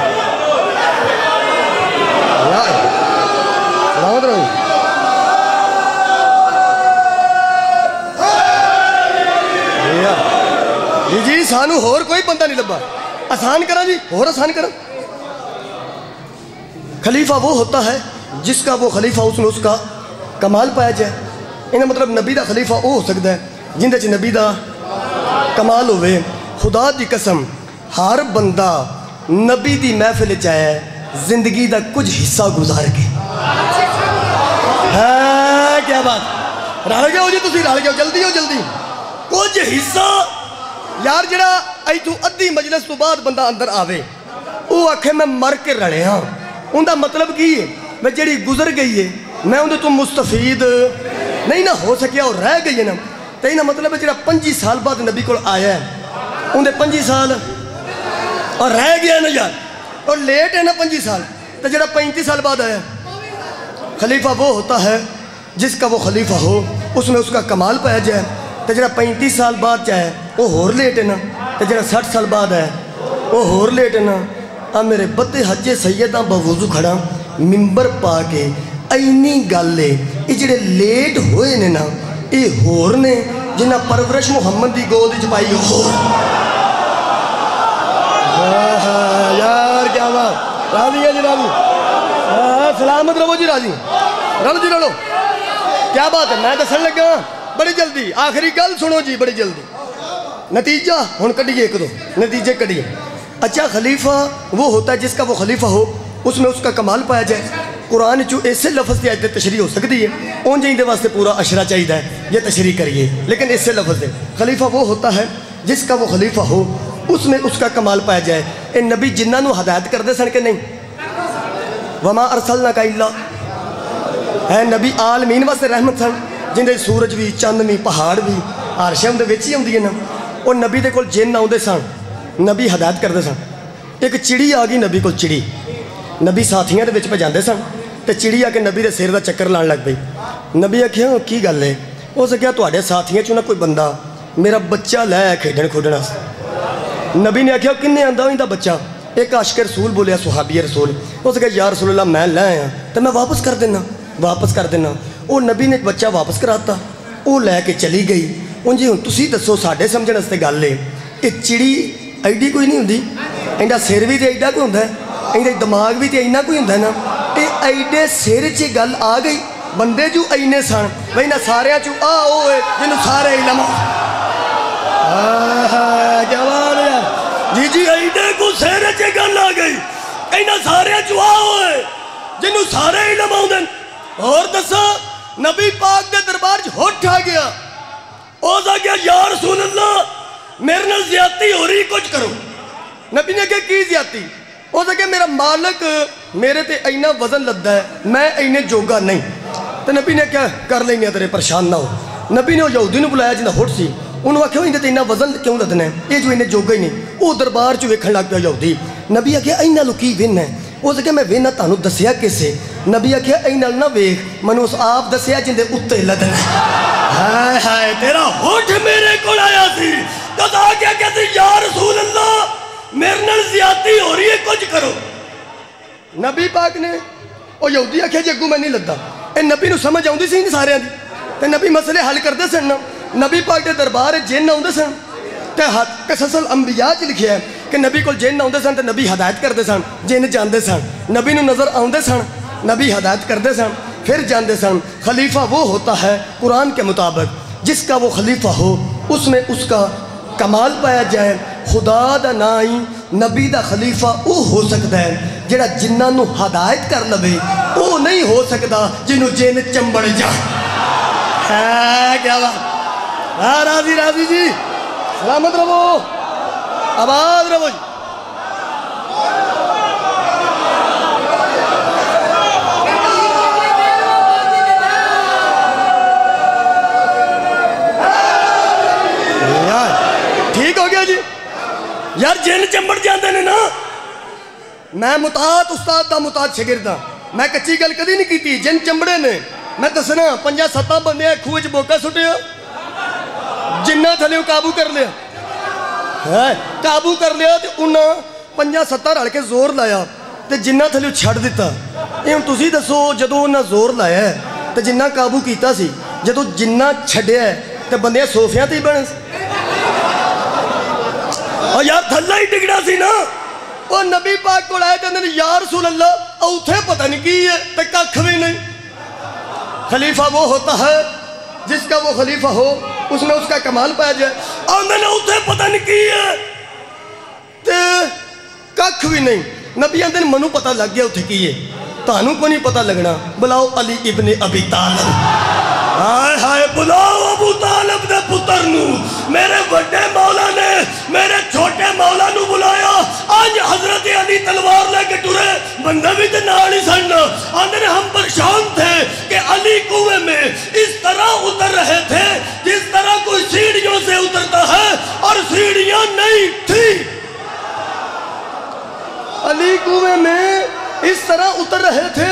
सानू होर कोई बंदा नहीं लब्बा आसान करा जी और आसान करा। खलीफा वो होता है जिसका वो खलीफा उसमें उसका कमाल पाया जाए। इन्हें मतलब नबी का खलीफा वो हो सकता है, जिंदे नबी का कमाल होवे। खुदा की कसम, हर बंदा नबी की महफिल च आया, ज़िंदगी का कुछ हिस्सा गुजार के। है, क्या बात। रल गए हो जी तुम रल गए हो, जल्दी हो, जल्दी। कुछ हिस्सा यार जरा इतों अद्धी मजलिस तो बाद बंदा अंदर आवे। वो आखे, मैं मर के रले हाँ। उनका मतलब की है? मैं जी गुजर गई है मैं उन्हें तो मुस्तफीद। नहीं ना हो सकिया और रह गई है ना। तो इना मतलब जो पंजी साल बाद नबी को आया है उन्हें पंजी साल। और रह गया ना यार। और लेट है ना पंजी साल। तो जरा पैंतीस साल बाद आया। खलीफा वो होता है, जिसका वो खलीफा हो उसमें उसका कमाल पाया जाए। तो जरा पैंती साल बाद च है वह होर लेट है ना। तो जरा सठ साल बाद है वह होर लेट है ना। आ मेरे बदे हजे सैयदा बवजू खड़ा मिम्बर पा के इन्नी गल है ये लेट होए ने ना ये होर ने जिन्हें परवरिश मुहम्मद की गोद च पाई हो यार, क्या बात। राज़ी है जी, राज़ी। हाँ, सलामत रहो जी, राज़ी। रलो जी, रलो। क्या बात है, मैं दसन लगा। बड़ी जल्दी, आखिरी गल सुनो जी, बड़ी जल्दी। नतीजा हूँ कटिए एक दो, नतीजे कढ़िए। अच्छा खलीफा, वो होता है जिसका वो खलीफा हो, उसमें उसका कमाल पाया जाए। कुरान चो इसे लफज की अज तशरी हो सकती है उन इंदे वास्ते पूरा अशरा चाहिए ये तशरी करिए। लेकिन इससे लफज से खलीफा वो होता है जिसका वो खलीफा हो, उसमें उसका कमाल पाया जाए। ये नबी जिन्होंने हदायत करते सन कि नहीं? वमा अरसल ना का इला है नबी आलमीन वास्ते रहमत सन। ਜਿੰਦੇ ਸੂਰਜ ਵੀ, ਚੰਦ ਵੀ, ਪਹਾੜ ਵੀ, ਆਰਸ਼ਮ ਦੇ ਵਿੱਚ ਹੀ ਹੁੰਦੀ ਹੈ ਨਾ, ਉਹ ਨਬੀ ਦੇ ਕੋਲ ਜਿੰਨ ਆਉਂਦੇ ਸਨ, ਨਬੀ ਹਦਾਇਤ ਕਰਦੇ ਸਨ। ਇੱਕ ਚਿੜੀ ਆ ਗਈ ਨਬੀ ਕੋਲ ਚਿੜੀ। ਨਬੀ ਸਾਥੀਆਂ ਦੇ ਵਿੱਚ ਭਜਾਉਂਦੇ ਸਨ ਤੇ ਚਿੜੀ ਆ ਕੇ ਨਬੀ ਦੇ ਸਿਰ ਦਾ ਚੱਕਰ ਲਾਣ ਲੱਗ ਪਈ। ਨਬੀ ਆਖਿਆ ਕੀ ਗੱਲ ਹੈ ਉਸ ਕਿਹਾ, ਤੁਹਾਡੇ ਸਾਥੀਆਂ ਚੋਂ ਨਾ ਕੋਈ ਬੰਦਾ ਮੇਰਾ ਬੱਚਾ ਲੈ ਆ ਖੇਡਣ ਖੋਡਣ ਵਾਸਤੇ। ਨਬੀ ਨੇ ਆਖਿਆ, ਕਿੰਨੇ ਆਂਦਾ ਉਹਦਾ ਬੱਚਾ? ਇੱਕ ਆਸ਼ਕ ਰਸੂਲ ਬੋਲਿਆ, ਸੁਹਾਬੀ ਰਸੂਲ। ਉਸ ਕਹੇ ਯਾ ਰਸੂਲ ਅੱਲਾ ਮੈਂ ਲੈ ਆਇਆ, ਤੇ ਮੈਂ ਵਾਪਸ ਕਰ ਦਿੰਨਾ, ਵਾਪਸ ਕਰ ਦਿੰਨਾ। ਉਹ ਨਬੀ ਨੇ ਬੱਚਾ ਵਾਪਸ ਕਰਾਤਾ। ਉਹ ਲੈ ਕੇ ਚਲੀ ਗਈ। ਉਂਝ ਹੁਣ ਤੁਸੀਂ ਦੱਸੋ ਸਾਡੇ ਸਮਝਣ ਵਾਸਤੇ ਗੱਲ ਏ ਇਹ ਚਿੜੀ ਐਡੀ ਕੋਈ ਨਹੀਂ ਹੁੰਦੀ। ਇਹਦਾ ਸਿਰ ਵੀ ਤੇ ਐਡਾ ਕੋਈ ਹੁੰਦਾ। ਹੈ, ਇਹਦਾ ਦਿਮਾਗ ਵੀ ਤੇ ਇੰਨਾ ਕੋਈ ਹੁੰਦਾ ਨਾ। ਇਹ ਐਡੇ ਸਿਰ 'ਚ ਗੱਲ ਆ ਗਈ। ਬੰਦੇ ਜੂ ਐਨੇ ਸਨ। ਬਈ ਨਾ ਸਾਰਿਆਂ 'ਚ ਆ ਓਏ ਜਿਹਨੂੰ ਸਾਰੇ ਇਲਮ ਆਹਾ ਜਵਾਨ ਯਾਰ ਜੀ ਜੀ ਐਡੇ ਕੋ ਸਿਰ 'ਚ ਗੱਲ ਆ ਗਈ। ਇਹਨਾਂ ਸਾਰਿਆਂ 'ਚ ਆ ਓਏ ਜਿਹਨੂੰ ਸਾਰੇ ਇਲਮ ਆਉਂਦੇ ਹੋਰ ਦੱਸੋ। ਨਬੀ ਪਾਕ ਦੇ ਦਰਬਾਰ 'ਚ ਹੁੱਠ ਆ ਗਿਆ। ਉਹ ਦਾ ਗਿਆ ਯਾ ਰਸੂਲ ਅੱਲਾ ਮੇਰੇ ਨਾਲ ਜ਼ਿਆਦਤੀ ਹੋ ਰਹੀ, ਕੁਝ ਕਰੋ। ਨਬੀ ਨੇ ਕਿਹਾ, ਕੀ ਜ਼ਿਆਦਤੀ ਉਹ ਤਾਂ ਕਿ ਮੇਰਾ ਮਾਲਕ ਮੇਰੇ ਤੇ ਇੰਨਾ ਵਜ਼ਨ ਲੱਦਾ ਹੈ, ਮੈਂ ਇੰਨੇ ਜੋਗਾ ਨਹੀਂ। ਤੇ ਨਬੀ ਨੇ ਕਿਹਾ, ਕਰ ਲੈਨੇ ਤੇਰੇ, ਪਰੇਸ਼ਾਨ ਨਾ ਹੋ। ਨਬੀ ਨੇ ਉਹ ਯਹੂਦੀ ਨੂੰ ਬੁਲਾਇਆ, ਜਿਹਦਾ ਹੁੱਟ ਸੀ। ਉਹਨੂੰ ਆਖਿਆ ਇਹਦੇ ਤੇ ਇੰਨਾ ਵਜ਼ਨ ਕਿਉਂ ਲੱਦਣਾ ਇਹ ਜੋ ਇੰਨੇ ਜੋਗਾ ਹੀ ਨਹੀਂ, ਉਹ ਦਰਬਾਰ 'ਚ ਵੇਖਣ ਲੱਗ ਪਿਆ ਯਹੂਦੀ। ਨਬੀ ਆਖਿਆ ਇਹਨਾਂ ਨੂੰ ਕੀ ਵਿੰਨ ਹੈ उस के मैं वेना थानू दसिया किसे? नबी आख्या इन ना वेख मैं उस आप दसिया जिंद उ लदन। हाय हाय तेरा होठ मेरे को आया क्या मेरे हो रही है कुछ करो। नबी पाक ने अगू मैं नहीं ए नबी समझ सी सारे नबी मसले हल करते सन नबी पाक दरबार जिन आउंदे सन अंबिया है ਕਸਸਲ ਅੰਬਿਆ 'ਚ ਲਿਖਿਆ ਹੈ ਕਿ ਨਬੀ ਕੋਲ ਜਿੰਨ ਆਉਂਦੇ ਸਨ ਤੇ ਨਬੀ ਹਦਾਇਤ ਕਰਦੇ ਸਨ ਜਿੰਨ ਜਾਂਦੇ ਸਨ ਨਬੀ ਨੂੰ ਨਜ਼ਰ ਆਉਂਦੇ ਸਨ नबी हदायत करते सन फिर जानते सन खलीफा वो होता है कुरान के मुताबिक जिसका वो खलीफा हो उसमें उसका कमाल पाया जाए खुदा ਦਾ ਨਾਂ ਹੀ ਨਬੀ ਦਾ ਖਲੀਫਾ ਉਹ ਹੋ ਸਕਦਾ ਹੈ ਜਿਹੜਾ ਜਿਨ੍ਹਾਂ ਨੂੰ ਹਦਾਇਤ ਕਰ ਲਵੇ ਉਹ ਨਹੀਂ ਹੋ ਸਕਦਾ ਜਿਹਨੂੰ ਜਿੰਨ ਚੰਬੜ ਜਾ ਹੈ ਕੀ ਬਾਤ ਆ ਰਾਜ਼ੀ ਰਾਜ਼ੀ ਜੀ आबाद रहो जी। ठीक हो गया जी। यार, जिन चंबड़ जाते ने ना, मैं मुताद उस्ताद का मुतात शगिरदा मैं कच्ची गल कदी नहीं की जिन चंबड़े ने। मैं दसना पंजा सत्त बंद खूह च बोका सुटिया जिन्ना थले काबू कर लिया। ਹੈ ਕਾਬੂ ਕਰ ਲਿਆ ਤੇ ਉਹਨਾਂ ਪੰਜਾਂ ਸੱਤਾਂ ਰਲ ਕੇ ਜ਼ੋਰ ਲਾਇਆ ਤੇ ਜਿੰਨਾ ਥੱਲੇ ਛੱਡ ਦਿੱਤਾ ਇਹ ਹੁਣ ਤੁਸੀਂ ਦੱਸੋ ਜਦੋਂ ਉਹਨਾਂ ਜ਼ੋਰ ਲਾਇਆ ਤੇ ਜਿੰਨਾ ਕਾਬੂ ਕੀਤਾ ਸੀ ਜਦੋਂ ਜਿੰਨਾ ਛੱਡਿਆ ਤੇ ਬੰਦੇ ਸੋਫਿਆਂ ਤੇ ਹੀ ਬਣੇ ਉਹ ਯਾਰ ਥੱਲੇ ਹੀ ਡਿਗਣਾ ਸੀ ਨਾ ਉਹ ਨਬੀ ਪਾਕ ਕੋਲ ਆਏ ਕਹਿੰਦੇ ਨੇ ਯਾ ਰਸੂਲ ਅੱਲਾ ਉਥੇ ਪਤਾ ਨਹੀਂ ਕੀ ਹੈ ਤੇ ਕੱਖ ਵੀ ਨਹੀਂ ਖਲੀਫਾ ਉਹ ਹੁੰਦਾ ਹੈ ਜਿਸ ਦਾ ਉਹ ਖਲੀਫਾ ਹੋ उसमें उसका कमाल पाया जाए। आंदा ना उसे पता नहीं की है। ते कख भी नहीं। नबी आंदे मनु पता लग गया उठे की है तानू को नहीं पता लगना। बुलाओ अली इबन अबी तालब। हाय हाय, बुलाओ अबू तालब दे पुत्र नु। मेरे बड़े मौला ने मेरे छोटे मौला नु बुलाया। आज हज़रत अली तलवार लेके टुरे। बंदा भी तो नाल ही सन। आंदे हम परेशान थे कि अली कुएँ में इस कुएँ में इस तरह उतर रहे थे,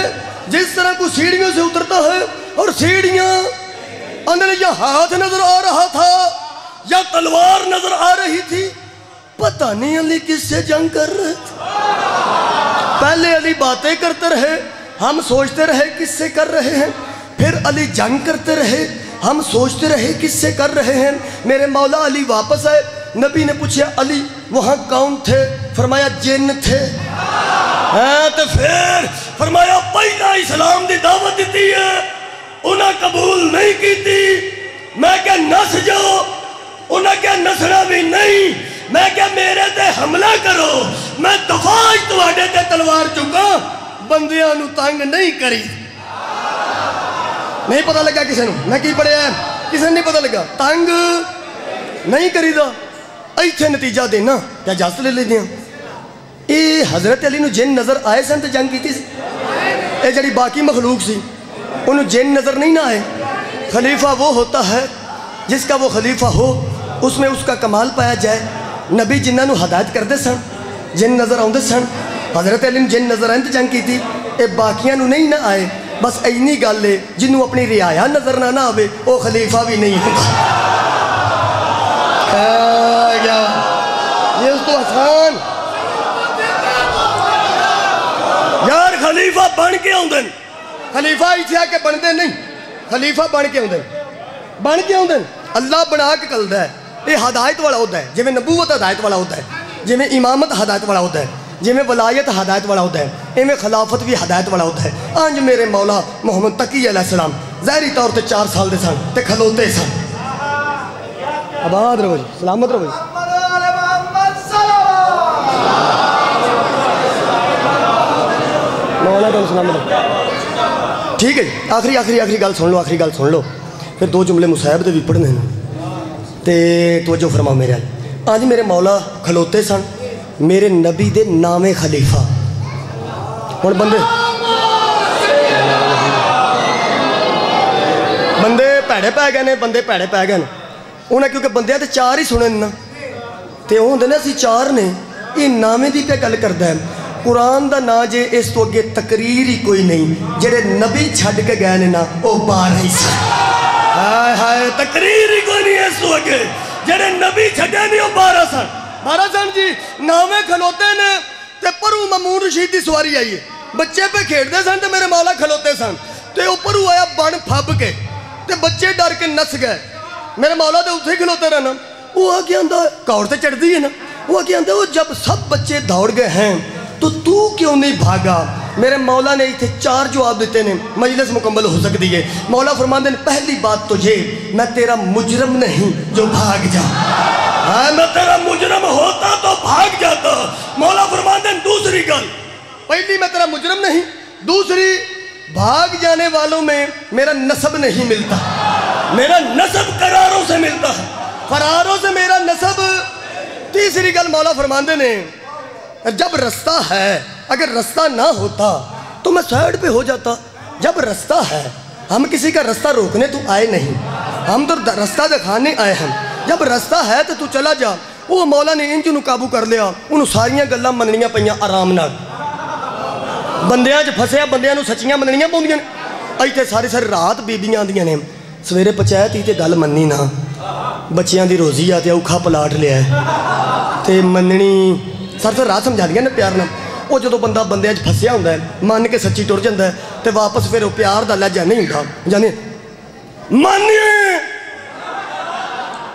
जिस तरह कोई सीढ़ियों से उतरता है, और सीढ़ियाँ अंदर या हाथ नज़र आ रहा था, या तलवार नज़र आ रही थी। पता नहीं अली किससे जंग कर रहे थे। पहले अली बातें करते रहे, हम सोचते रहे किससे कर रहे हैं। फिर अली जंग करते रहे, हम सोचते रहे किससे कर रहे हैं। मेरे मौला अली वापस आए नबी ने पूछा, अली, वहाँ कौन थे? फरमाया, जिन थे। हाँ, तो फिर फरमाया, पहला इस्लाम की दावत दी है। उन्हें कबूल नहीं की थी। मैं क्या नस जाओ उन्हें क्या नसना भी नहीं? मैं क्या मेरे ते हमला करो? मैं दफाज थोड़े ते तलवार चुका? बंद तंग नहीं करी। नहीं पता लगा किसी मैं की पढ़िया किसी नहीं पता लगा? तंग नहीं करीदा इतने नतीजा देना या इजाज़त ले लेते हैं ये हज़रत अली जिन नज़र आए सन तो जंग की यह जी बाकी मखलूक सी। उन्होंने जिन नज़र नहीं ना आए। खलीफा वो होता है, जिसका वो खलीफा हो उसमें उसका कमाल पाया जाए। नबी जिन्होंने हदायत करते सन जिन नज़र आते सन, हज़रत अली जिन नज़र आए तो जंग की ये बाकिया नहीं ना आए। बस इन्नी गल है जिन्होंने अपनी रियाया नज़र ना ना आवे वह खलीफा भी नहीं होता होगा ये तो आसान यार खलीफा बन के आते खलीफा इतने आके बनते नहीं। खलीफा बन के आते बन के आते अल्लाह बना के कलदा है। ये हदायत वाला होता है। जिमें नबूवत हदायत वाला होता है। जिमें इमामत हदायत वाला होता है। जिमें वलायत हदायत वाला होता है। इवें खिलाफत भी हदायत वाला होता है। अंज मेरे मौला मोहम्मद तकी सलाम जहरी तौर पर चार साल के सन तो खलोते सन। आबाद रहो जी सलामत रहो जी मौला तो सलामत ठीक है जी आखिरी आखिरी आखिरी गल सुन लो, आखिरी गल सुन लो। फिर दो जुमले मुसाहब के भी पढ़ने तो तवजो फरमाओ मेरे अज मेरे मौला खलोते सन, मेरे नबी दे नामे खलीफा। हूँ बंदे। बंदे भैड़े पै गए बंदे भैड़े पै गए उन्हें क्योंकि बंद तो चार ही सुने ना तो होंगे ना असं चार ने ये नामे की क्या गल करता है कुरान का ना जे इस तो अगे तकरीर ही कोई नहीं जेडे नबी छड़ के गए ना वो बारह ही हाय हाय तकरीर ही कोई नहीं इस तो अगे जेडे नबी छड़े नहीं वो बारह सन बारह सन जी नावे खलोते ने ते परू ममून रशीद की सवारी आई है बच्चे पे खेडते सन तो मेरे मौला खलोते सन तो उपरू आया बन फब के ते बच्चे डर के नस गए मेरे मौला तो उसे खलोते रहना वो आके आंदा कौड़ तो चढ़ती है ना। वो आके आंदा वो जब सब बच्चे दौड़ गए हैं तो तू क्यों नहीं भागा? मेरे मौला ने इतने चार जवाब दिते ने, मजलिस मुकम्मल हो सकती है। मौला फरमाते पहली बात तो ये, मैं तेरा मुजरम नहीं, जो भाग जा। मैं तेरा मुजरम होता तो भाग जाता। मौला फरमाते दूसरी गल, पहली मैं तेरा मुजरम नहीं, दूसरी भाग जाने वालों में मेरा नसब नहीं मिलता। मेरा नसब करारों से मिलता है। फरारों से मेरा नसब। तीसरी गल मौला फरमाते ने, जब रास्ता है, अगर रास्ता ना होता तो मैं साइड पे हो जाता। जब रास्ता है, हम किसी का रास्ता रोकने तो आए नहीं। हम तो रास्ता दिखाने आए हैं। जब रास्ता है तो तू चला जा। वो मौला ने इंज काबू कर लिया। उन्होंने सारिया गल् मननिया पे आराम न बंद फसया बंद सचिया मननिया पाँदिया इतने सारी सारी रात बीबियाँ आदि ने। सवेरे पंचायत ही तो गल मनी ना। बच्चों की रोजी आ तो औखा पलाट लिया तो मननी सर सर राह समझा दिया ने प्यार ना वो जो बंदा बंद फसया होंगे मन के सच्ची टुर जाता है तो वापस फिर प्यार का लहजा नहीं होता जाने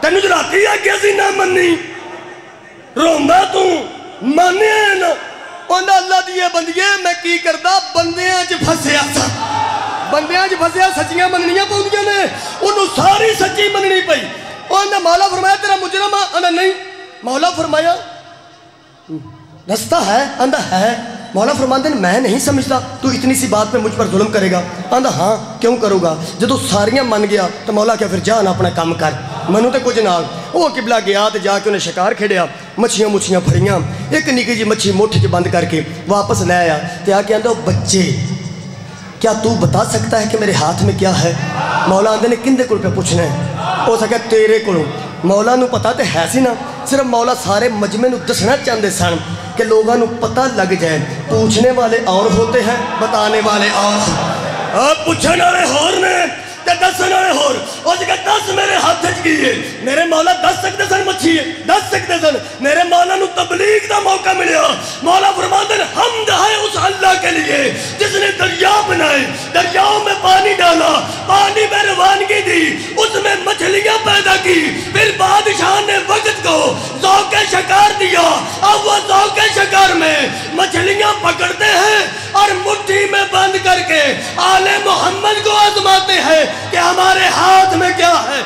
तेन राती आगे ना मनी रोंदा तू मानिए ना। अल्लाह दिए बंदिए मैं की करता बंदियाँ च फसया च फसया सच्चियाँ मननियाँ पौंदियाँ ने उन्होंने सारी सच्ची मननी पई उन्हें मौला फरमाया तेरा मुजरम आ नहीं मौला फरमाया रास्ता है आंदा है मौला फरमाते मैं नहीं समझता तू इतनी सी बात पे मुझ पर जुल्म करेगा आंदा हाँ क्यों करूँगा जो सारियाँ मन गया तो मौला क्या फिर जान अपना काम कर मनु तो कुछ नाल वो किबला गया तो जाके उन्हें शिकार खेड़िया मच्छियाँ मुच्छियाँ फड़िया एक निकी जी मच्छी मुठ च बंद करके वापस ले आया तो आके बच्चे क्या तू बता सकता है कि मेरे हाथ में क्या है? मौला आंदे ने किंदे पे पूछना है? हो सके तेरे को मौला पता तो है सी ना? सिर्फ़ मौला सारे मजमे दसना चाहते सन कि लोगों को पता लग जाए। पूछने वाले और होते हैं, बताने वाले और। पूछने वाले होर ने? ਤੇ ਦੱਸਣ ਵਾਲੇ ਹੋਰ ਉਹ ਜਿਹੜਾ 10 ਮੇਰੇ ਹੱਥ 'ਚ ਗਈ ਏ ਮੇਰੇ ਮੌਲਾ ਦੱਸ ਸਕਦੇ ਸਨ ਮੱਛੀ ਏ ਦੱਸ ਸਕਦੇ ਸਨ ਮੇਰੇ ਮੌਲਾ ਨੂੰ ਤਬਲੀਗ ਦਾ ਮੌਕਾ ਮਿਲਿਆ ਮੌਲਾ ਫਰਮਾਉਂਦੇ ਨੇ ਹਮਦ ਹੈ ਉਸ ਅੱਲਾ ਕੇ ਲਈ ਜਿਸ ਨੇ ਦਰਿਆ बनाए दरियाओं में पानी डाला पानी में रवानगी दी उसमें मछलियाँ पैदा की फिर बादशाह ने वक्त को जौके शिकार दिया अब वो जौके शिकार में मछलियाँ पकड़ते हैं और मुट्ठी में बंद करके आले मोहम्मद को आजमाते हैं कि हमारे हाथ में क्या है।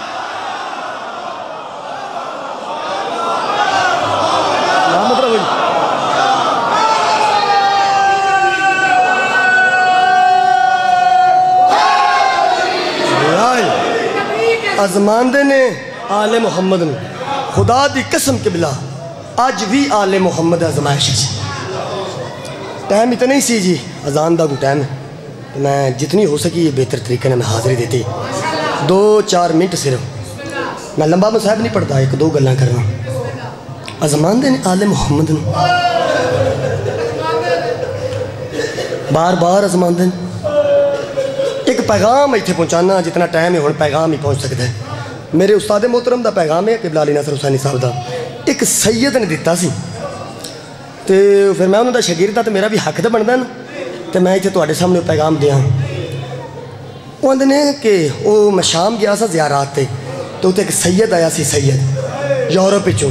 अजमानदे ने आले मोहम्मद ने। खुदा की कसम के बिला अज भी आले मुहम्मद आजमाइश टाइम इतना ही सी जी। अजान का टाइम तो मैं जितनी हो सकी ये बेहतर तरीके ने मैं हाजिरी देती। दो चार मिनट सिर्फ़। मैं लंबा मसाहब नहीं पढ़ता एक दो गल करना। अजमान देने आले मुहम्मद बार बार अजमान हैं एक पैगाम इतने पहुँचाना जितना टाइम है हम पैगाम ही पहुँच सकता है। मेरे उस्ताद मोहतरम का पैगाम है कि अली नसर हुसैनी साहब का एक सैयद ने दिता सी। ਤੇ ਫਿਰ ਮੈਂ ਉਹਨਾਂ ਦਾ ਸ਼ਾਗਿਰਦ ਹਾਂ ਤੇ ਮੇਰਾ ਵੀ ਹੱਕ ਤਾਂ ਬਣਦਾ ਨਾ। ਤੇ ਮੈਂ ਇੱਥੇ ਤੁਹਾਡੇ ਸਾਹਮਣੇ ਪੈਗਾਮ ਦਿਆਂ। ਉਹ ਕਹਿੰਦੇ ਨੇ ਕਿ ਉਹ ਮੈਂ ਸ਼ਾਮ ਗਿਆ ਸੀ ਜ਼ਿਆਰਾਤ ਤੇ ਤੇ ਉੱਥੇ ਇੱਕ ਸੈਯਦ ਆਇਆ ਸੀ ਸੈਯਦ, ਯੂਰਪ ਵਿੱਚੋਂ।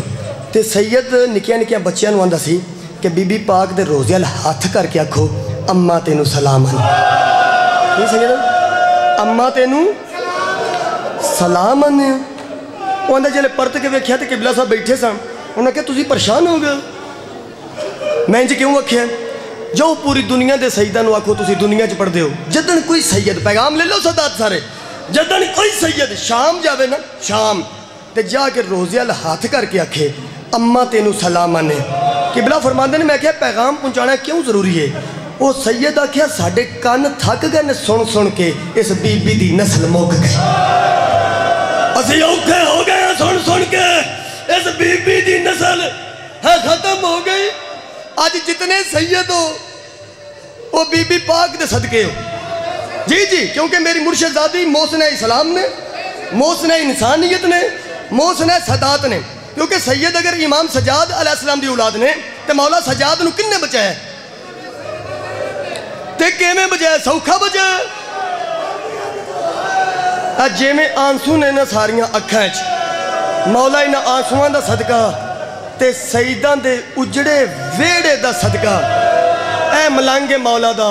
ਤੇ ਸੈਯਦ ਨਿੱਕੀਆਂ ਨਿੱਕੀਆਂ ਬੱਚਿਆਂ ਨੂੰ ਆਂਦਾ ਸੀ ਕਿ ਬੀਬੀ ਪਾਕ ਦੇ ਰੋਜ਼ੇ ਵੱਲ ਹੱਥ ਕਰਕੇ ਆਖੋ, ਅੰਮਾ ਤੈਨੂੰ ਸਲਾਮ ਹਨ। ਕੀ ਸੈਯਦ? ਅੰਮਾ ਤੈਨੂੰ ਸਲਾਮ ਹਨ। ਉਹ ਆਂਦਾ ਜਿਹੜੇ ਪਰਤ ਕੇ ਵੇਖਿਆ ਤੇ ਕਿਬਲਾ ਸਾਹਿਬ ਬੈਠੇ ਸਨ। ਉਹਨਾਂ ਕਿਹਾ, ਤੁਸੀਂ ਪਰੇਸ਼ਾਨ ਹੋ ਗਏ ਹੋ? ਮੈਂ ਇੰਜ ਕਿਉਂ ਆਖਿਆ? ਜੋ ਪੂਰੀ ਦੁਨੀਆ ਦੇ ਸੈਯਦਾਂ ਨੂੰ ਆਖੋ, ਤੁਸੀਂ ਦੁਨੀਆ 'ਚ ਪੜਦੇ ਹੋ। ਜਦਨ ਕੋਈ ਸੈਯਦ ਪੈਗਾਮ ਲੈ ਲਓ ਸਦਾਤ ਸਾਰੇ। ਜਦਨ ਕੋਈ ਸੈਯਦ ਸ਼ਾਮ ਜਾਵੇ ਨਾ, ਸ਼ਾਮ। ਤੇ ਜਾ ਕੇ ਰੋਜ਼ੇ ਵਾਲ ਹੱਥ ਕਰਕੇ ਆਖੇ, ਅੰਮਾ ਤੈਨੂੰ ਸਲਾਮ ਨੇ ਕਿਬਲਾ ਫਰਮਾਉਂਦੇ ਨੇ, ਮੈਂ ਕਿਹਾ, ਪੈਗਾਮ ਪਹੁੰਚਾਉਣਾ ਕਿਉਂ ਜ਼ਰੂਰੀ ਹੈ ਉਹ ਸੈਯਦ ਆਖਿਆ, ਸਾਡੇ ਕੰਨ ਥੱਕ ਗਏ ਨੇ ਸੁਣ ਸੁਣ ਕੇ, ਇਸ ਬੀਬੀ ਦੀ ਨਸਲ ਮੁੱਕ ਗਈ। ਅਸੀਂ ਔਖੇ ਹੋ ਗਏ ਸੁਣ ਸੁਣ ਕੇ, ਇਸ ਬੀਬੀ ਦੀ ਨਸਲ ਹੈ ਖਤਮ ਹੋ ਗਈ। अज जितने सैयद हो तो वो बीबी पाक के सदके हो। जी जी, क्योंकि मेरी मुर्शदादी मोसन इस्लाम ने मोसन इंसानियत ने मोसन सदात ने, क्योंकि सैयद अगर इमाम सजाद अलैहिस्सलाम की औलाद ने तो मौला सजाद न किन्ने बचाया? तो किमें बचाया सौखा बचाया जिमें आँसू ने ना सारिया अखा च, मौला इन्होंने आंसुआ का सदका ਤੇ ਸਈਦਾਂ ਦੇ ਉਜੜੇ ਵਿਹੜੇ ਦਾ ਸਦਕਾ ਐ ਮਲੰਗੇ ਮੌਲਾ ਦਾ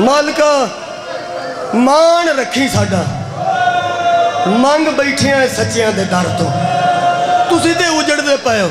ਮਾਲਕਾ ਮਾਣ ਰੱਖੀ ਸਾਡਾ ਮੰਗ ਬੈਠਿਆਂ ਸੱਚਿਆਂ ਦੇ ਦਰ ਤੋਂ ਤੁਸੀਂ ਤੇ ਉਜੜਦੇ ਪਏ ਹੋ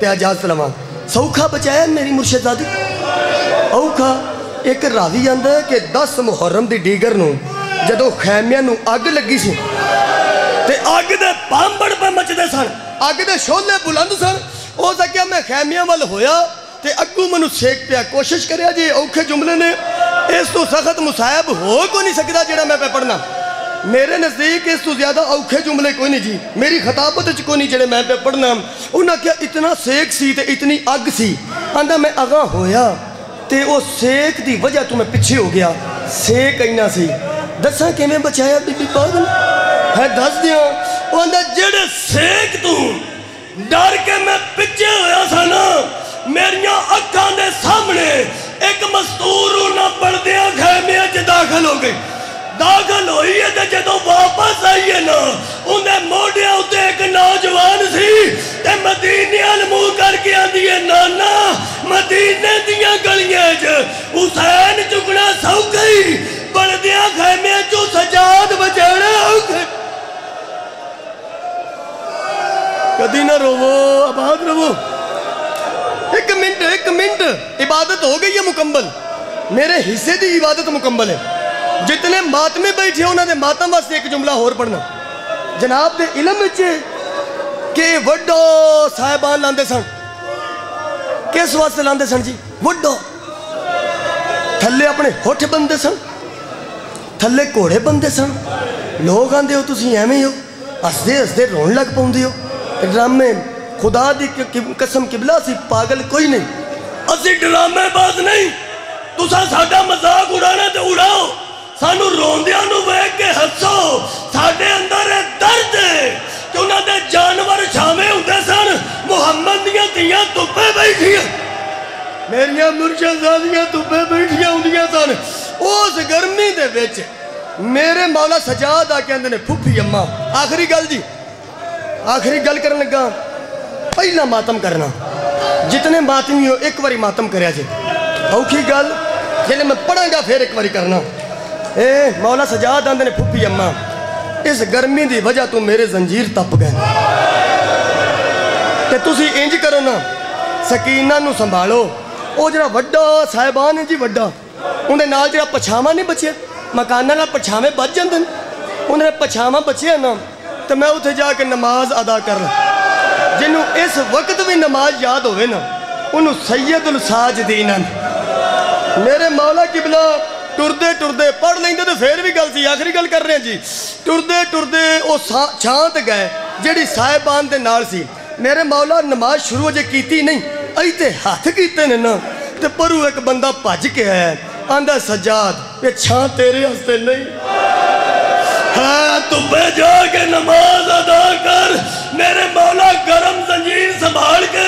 ਤੇ ਇਜਾਜ਼ਤ ਲਵਾਂ ਸੌਖਾ ਬਚਾਇਆ ਮੇਰੀ ਮੁਰਸ਼ਿਦਾਦੀ ਔਖਾ ਇੱਕ ਰਾਵੀ ਆਂਦਾ ਕਿ 10 ਮੁਹਰਮ ਦੀ ਡੀਗਰ ਨੂੰ ਜਦੋਂ ਖੈਮਿਆਂ ਨੂੰ ਅੱਗ ਲੱਗੀ ਸੀ ਤੇ ਅੱਗ ਦੇ ਪਾਂਬੜ ਪੇ ਮਚਦੇ ਸਨ, ਅੱਗ ਦੇ ਸ਼ੋਲੇ ਬੁਲੰਦ ਸਨ। ਉਹ ਸਕਿਆ ਮੈਂ ਖੈਮਿਆਂ ਵੱਲ ਹੋਇਆ ਤੇ ਅੱਗੂ ਮੈਨੂੰ ਸੇਕ ਪਿਆ। ਕੋਸ਼ਿਸ਼ ਕਰਿਆ ਜੀ, ਔਖੇ ਜੁਮਲੇ ਨੇ। ਇਸ ਤੋਂ ਸਖਤ ਮੁਸਾਇਬ ਹੋ ਕੋ ਨਹੀਂ ਸਕਦਾ ਜਿਹੜਾ ਮੈਂ ਪੇ ਪੜਨਾ ਮੇਰੇ ਨਜ਼ਦੀਕ ਇਸ ਤੋਂ ਜ਼ਿਆਦਾ ਔਖੇ ਜੁਮਲੇ ਕੋਈ ਨਹੀਂ ਜੀ। ਮੇਰੀ ਖਤਾਬਤ ਚ ਕੋਈ ਨਹੀਂ ਜਿਹੜੇ ਮੈਂ ਪੇ ਪੜਨਾ ਉਹਨਾਂ ਕਿਹਾ, ਇਤਨਾ ਸੇਕ ਸੀ ਤੇ ਇਤਨੀ ਅੱਗ ਸੀ। ਆਂਦਾ, ਮੈਂ ਅਗਾ ਹੋਇਆ ਤੇ ਉਹ ਸੇਕ ਦੀ ਵਜ੍ਹਾ ਤੋਂ ਮੈਂ ਪਿੱਛੇ ਹੋ ਗਿਆ ਸੇਕ ਇੰਨਾ ਸੀ ਦੱਸਾਂ ਕਿਵੇਂ ਬਚਾਇਆ ਬੀਬੀ ਪਾਗਲ ਹੈ ਦੱਸ ਦਿਓ ਉਹ ਆਂਦਾ ਜਿਹੜੇ ਸੇਕ ਤੂੰ ਡਰ ਕੇ ਮੈਂ ਪਿੱਛੇ ਹੋਇਆ ਸਾਂ ਨਾ ਮੇਰੀਆਂ ਅੱਖਾਂ ਦੇ ਸਾਹਮਣੇ ਇੱਕ ਮਸਤੂਰ ਉਹਨਾਂ ਪਰਦਿਆਂ ਖੈਮਿਆਂ 'ਚ ਦਾਖਲ ਹੋ ਗਈ ਦਾਖਲ ਹੋਈ ਹੈ ਤੇ ਜਦੋਂ ਵਾਪਸ ਆਈ ਹੈ ਨਾ ਉਹਦੇ ਮੋਢਿਆਂ ਉੱਤੇ ਇੱਕ ਨੌਜਵਾਨ ਸੀ ਤੇ ਮਦੀਨੇ ਵੱਲ ਮੂੰਹ ਕਰਕੇ ਆਂਦੀ ਹੈ ਨਾਨਾ ਮਦੀਨੇ ਦੀਆਂ ਗਲੀਆਂ 'ਚ ਹੁਸੈਨ ਚੁਗਣਾ ਸੌਖਾ ਹੀ ਪਰਦਿਆਂ ਖੈਮਿਆਂ 'ਚੋਂ ਸਜਾਦ ਬਚਾਣਾ ਔਖਾ ਕਦੀ ਨਾ ਰੋਵੋ ਆਬਾਦ ਰਵੋ ਇੱਕ ਮਿੰਟ ਇੱਕ ਮਿੰਟ ਇਬਾਦਤ ਹੋ ਗਈ ਹੈ ਮੁਕੰਮਲ ਮੇਰੇ ਹਿੱਸੇ ਦੀ ਇਬਾਦਤ ਮੁਕੰਮਲ ਹੈ जितने मातमे बैठे उन्होंने मातम वास्ते एक जुमला होर पढ़ना। जनाब के इलम के वड्डो साहबान लाते सन। किस वास्ते लाते सन जी? वड्डो। थले अपने होठ बनते सन। थले घोड़े बनते सन। लोग आते हो तुम एवें हो। हसते हसते रोन लग पाते हो। ड्रामे, खुदा की कसम किबला सी, पागल कोई नहीं। असि ड्रामेबाज नहीं। तुसा साडा मज़ाक उड़ाना तो उड़ाओ। ਤੁਸੀਂ ਸਾਡਾ ਮਜ਼ਾਕ ਉਡਾਣਾ ਤੇ ਉਡਾਓ ਸਾਨੂੰ ਰੋਂਦਿਆਂ ਨੂੰ ਵੇਖ ਕੇ ਹੱਸੋ ਸਾਡੇ ਅੰਦਰ ਇਹ ਦਰਦ ਹੈ ਕਿ ਉਹਨਾਂ ਦੇ ਜਾਨਵਰ ਛਾਵੇਂ ਹੁੰਦੇ ਸਨ ਮੁਹੰਮਦ ਦੀਆਂ ਧੀਆਂ ਧੁੱਪੇ ਬੈਠੀਆਂ ਮੇਰੀਆਂ ਮੁਰਸ਼ਦਾਦੀਆਂ ਧੁੱਪੇ ਬੈਠੀਆਂ ਹੁੰਦੀਆਂ ਸਨ ਉਸ ਗਰਮੀ ਦੇ ਵਿੱਚ ਮੇਰੇ ਮੌਲਾ ਸਜਾਦ ਆ ਕਹਿੰਦੇ ਨੇ ਫੁੱਫੀ ਅੰਮਾ ਆਖਰੀ ਗੱਲ ਜੀ ਆਖਰੀ ਗੱਲ ਕਰਨ ਲੱਗਾ ਪਹਿਲਾ ਮਾਤਮ ਕਰਨਾ ਜਿਤਨੇ ਮਾਤਮੀ ਹੋ ਇੱਕ ਵਾਰੀ ਮਾਤਮ ਕਰਿਆ ਜੇ ਔਖੀ ਗੱਲ ਜਿਹਨੇ ਮੈਂ ਪੜਾਂਗਾ ਫਿਰ ਇੱਕ ਵਾਰੀ ਕਰਨਾ ਏ ਮੌਲਾ ਸਜਾਦ ਆਂਦੇ ਨੇ ਫੁੱਫੀ ਅੰਮਾ। ਇਸ ਗਰਮੀ ਦੀ ਵਜ੍ਹਾ ਤੋਂ ਮੇਰੇ ਜ਼ੰਜੀਰ ਤੱਪ ਗਏ ਤੇ ਤੁਸੀਂ ਇੰਜ ਕਰੋ ਨਾ, ਸਕੀਨਾ ਨੂੰ ਸੰਭਾਲੋ। ਉਹ ਜਿਹੜਾ ਵੱਡਾ ਸਾਹਿਬਾਨ ਹੈ ਜੀ ਵੱਡਾ, ਉਹਦੇ ਨਾਲ ਜਿਹੜਾ ਪਛਾਵਾਂ ਨਹੀਂ ਬਚਿਆ, ਮਕਾਨਾਂ ਨਾਲ ਪਛਾਵੇਂ ਬਚ ਜਾਂਦੇ ਨੇ। ਉਹਦੇ ਪਛਾਵਾਂ ਬਚਿਆ ਨਾ, ਤੇ ਮੈਂ ਉੱਥੇ ਜਾ ਕੇ ਨਮਾਜ਼ ਅਦਾ ਕਰ ਜਿਹਨੂੰ ਇਸ ਵਕਤ ਵੀ ਨਮਾਜ਼ ਯਾਦ ਹੋਵੇ ਨਾ, ਉਹਨੂੰ ਸੈਯਦੁਲ ਸਾਜਦੀਨ ਮੇਰੇ ਮੌਲਾ ਕਿਬਲਾ ਟੁਰਦੇ ਟੁਰਦੇ ਪੜ ਲੈਂਦੇ ਤੇ ਫੇਰ ਵੀ ਗੱਲ ਆਖਰੀ ਗੱਲ ਕਰ ਰਹੇ ਜੀ। ਟੁਰਦੇ ਟੁਰਦੇ ਉਹ ਛਾਂ ਗਏ, ਜਿਹੜੀ ਸਾਹਿਬਾਨ ਦੇ ਨਾਲ ਸੀ। ਮੇਰੇ ਮੌਲਾ, ਨਮਾਜ਼ ਸ਼ੁਰੂ ਅਜੇ ਕੀਤੀ ਨਹੀਂ, ਅਈ ਤੇ ਹੱਥ ਕੀਤੇ ਨੇ ਨਾ। ਤੇ ਪਰੂ ਇੱਕ ਬੰਦਾ ਭੱਜ ਕੇ ਆਇਆ, ਆਂਦਾ, ਸਜਾਦ, ਇਹ ਛਾਂ ਤੇਰੇ ਹਸਤੇ ਨਹੀਂ। ਹਾਂ, ਤੂੰ ਬੇਜਾ ਕੇ ਨਮਾਜ਼ ਅਦਾ ਕਰ। ਮੇਰੇ ਮੌਲਾ, ਗਰਮ ਜ਼ੰਜੀਰ ਸੰਭਾਲ ਕੇ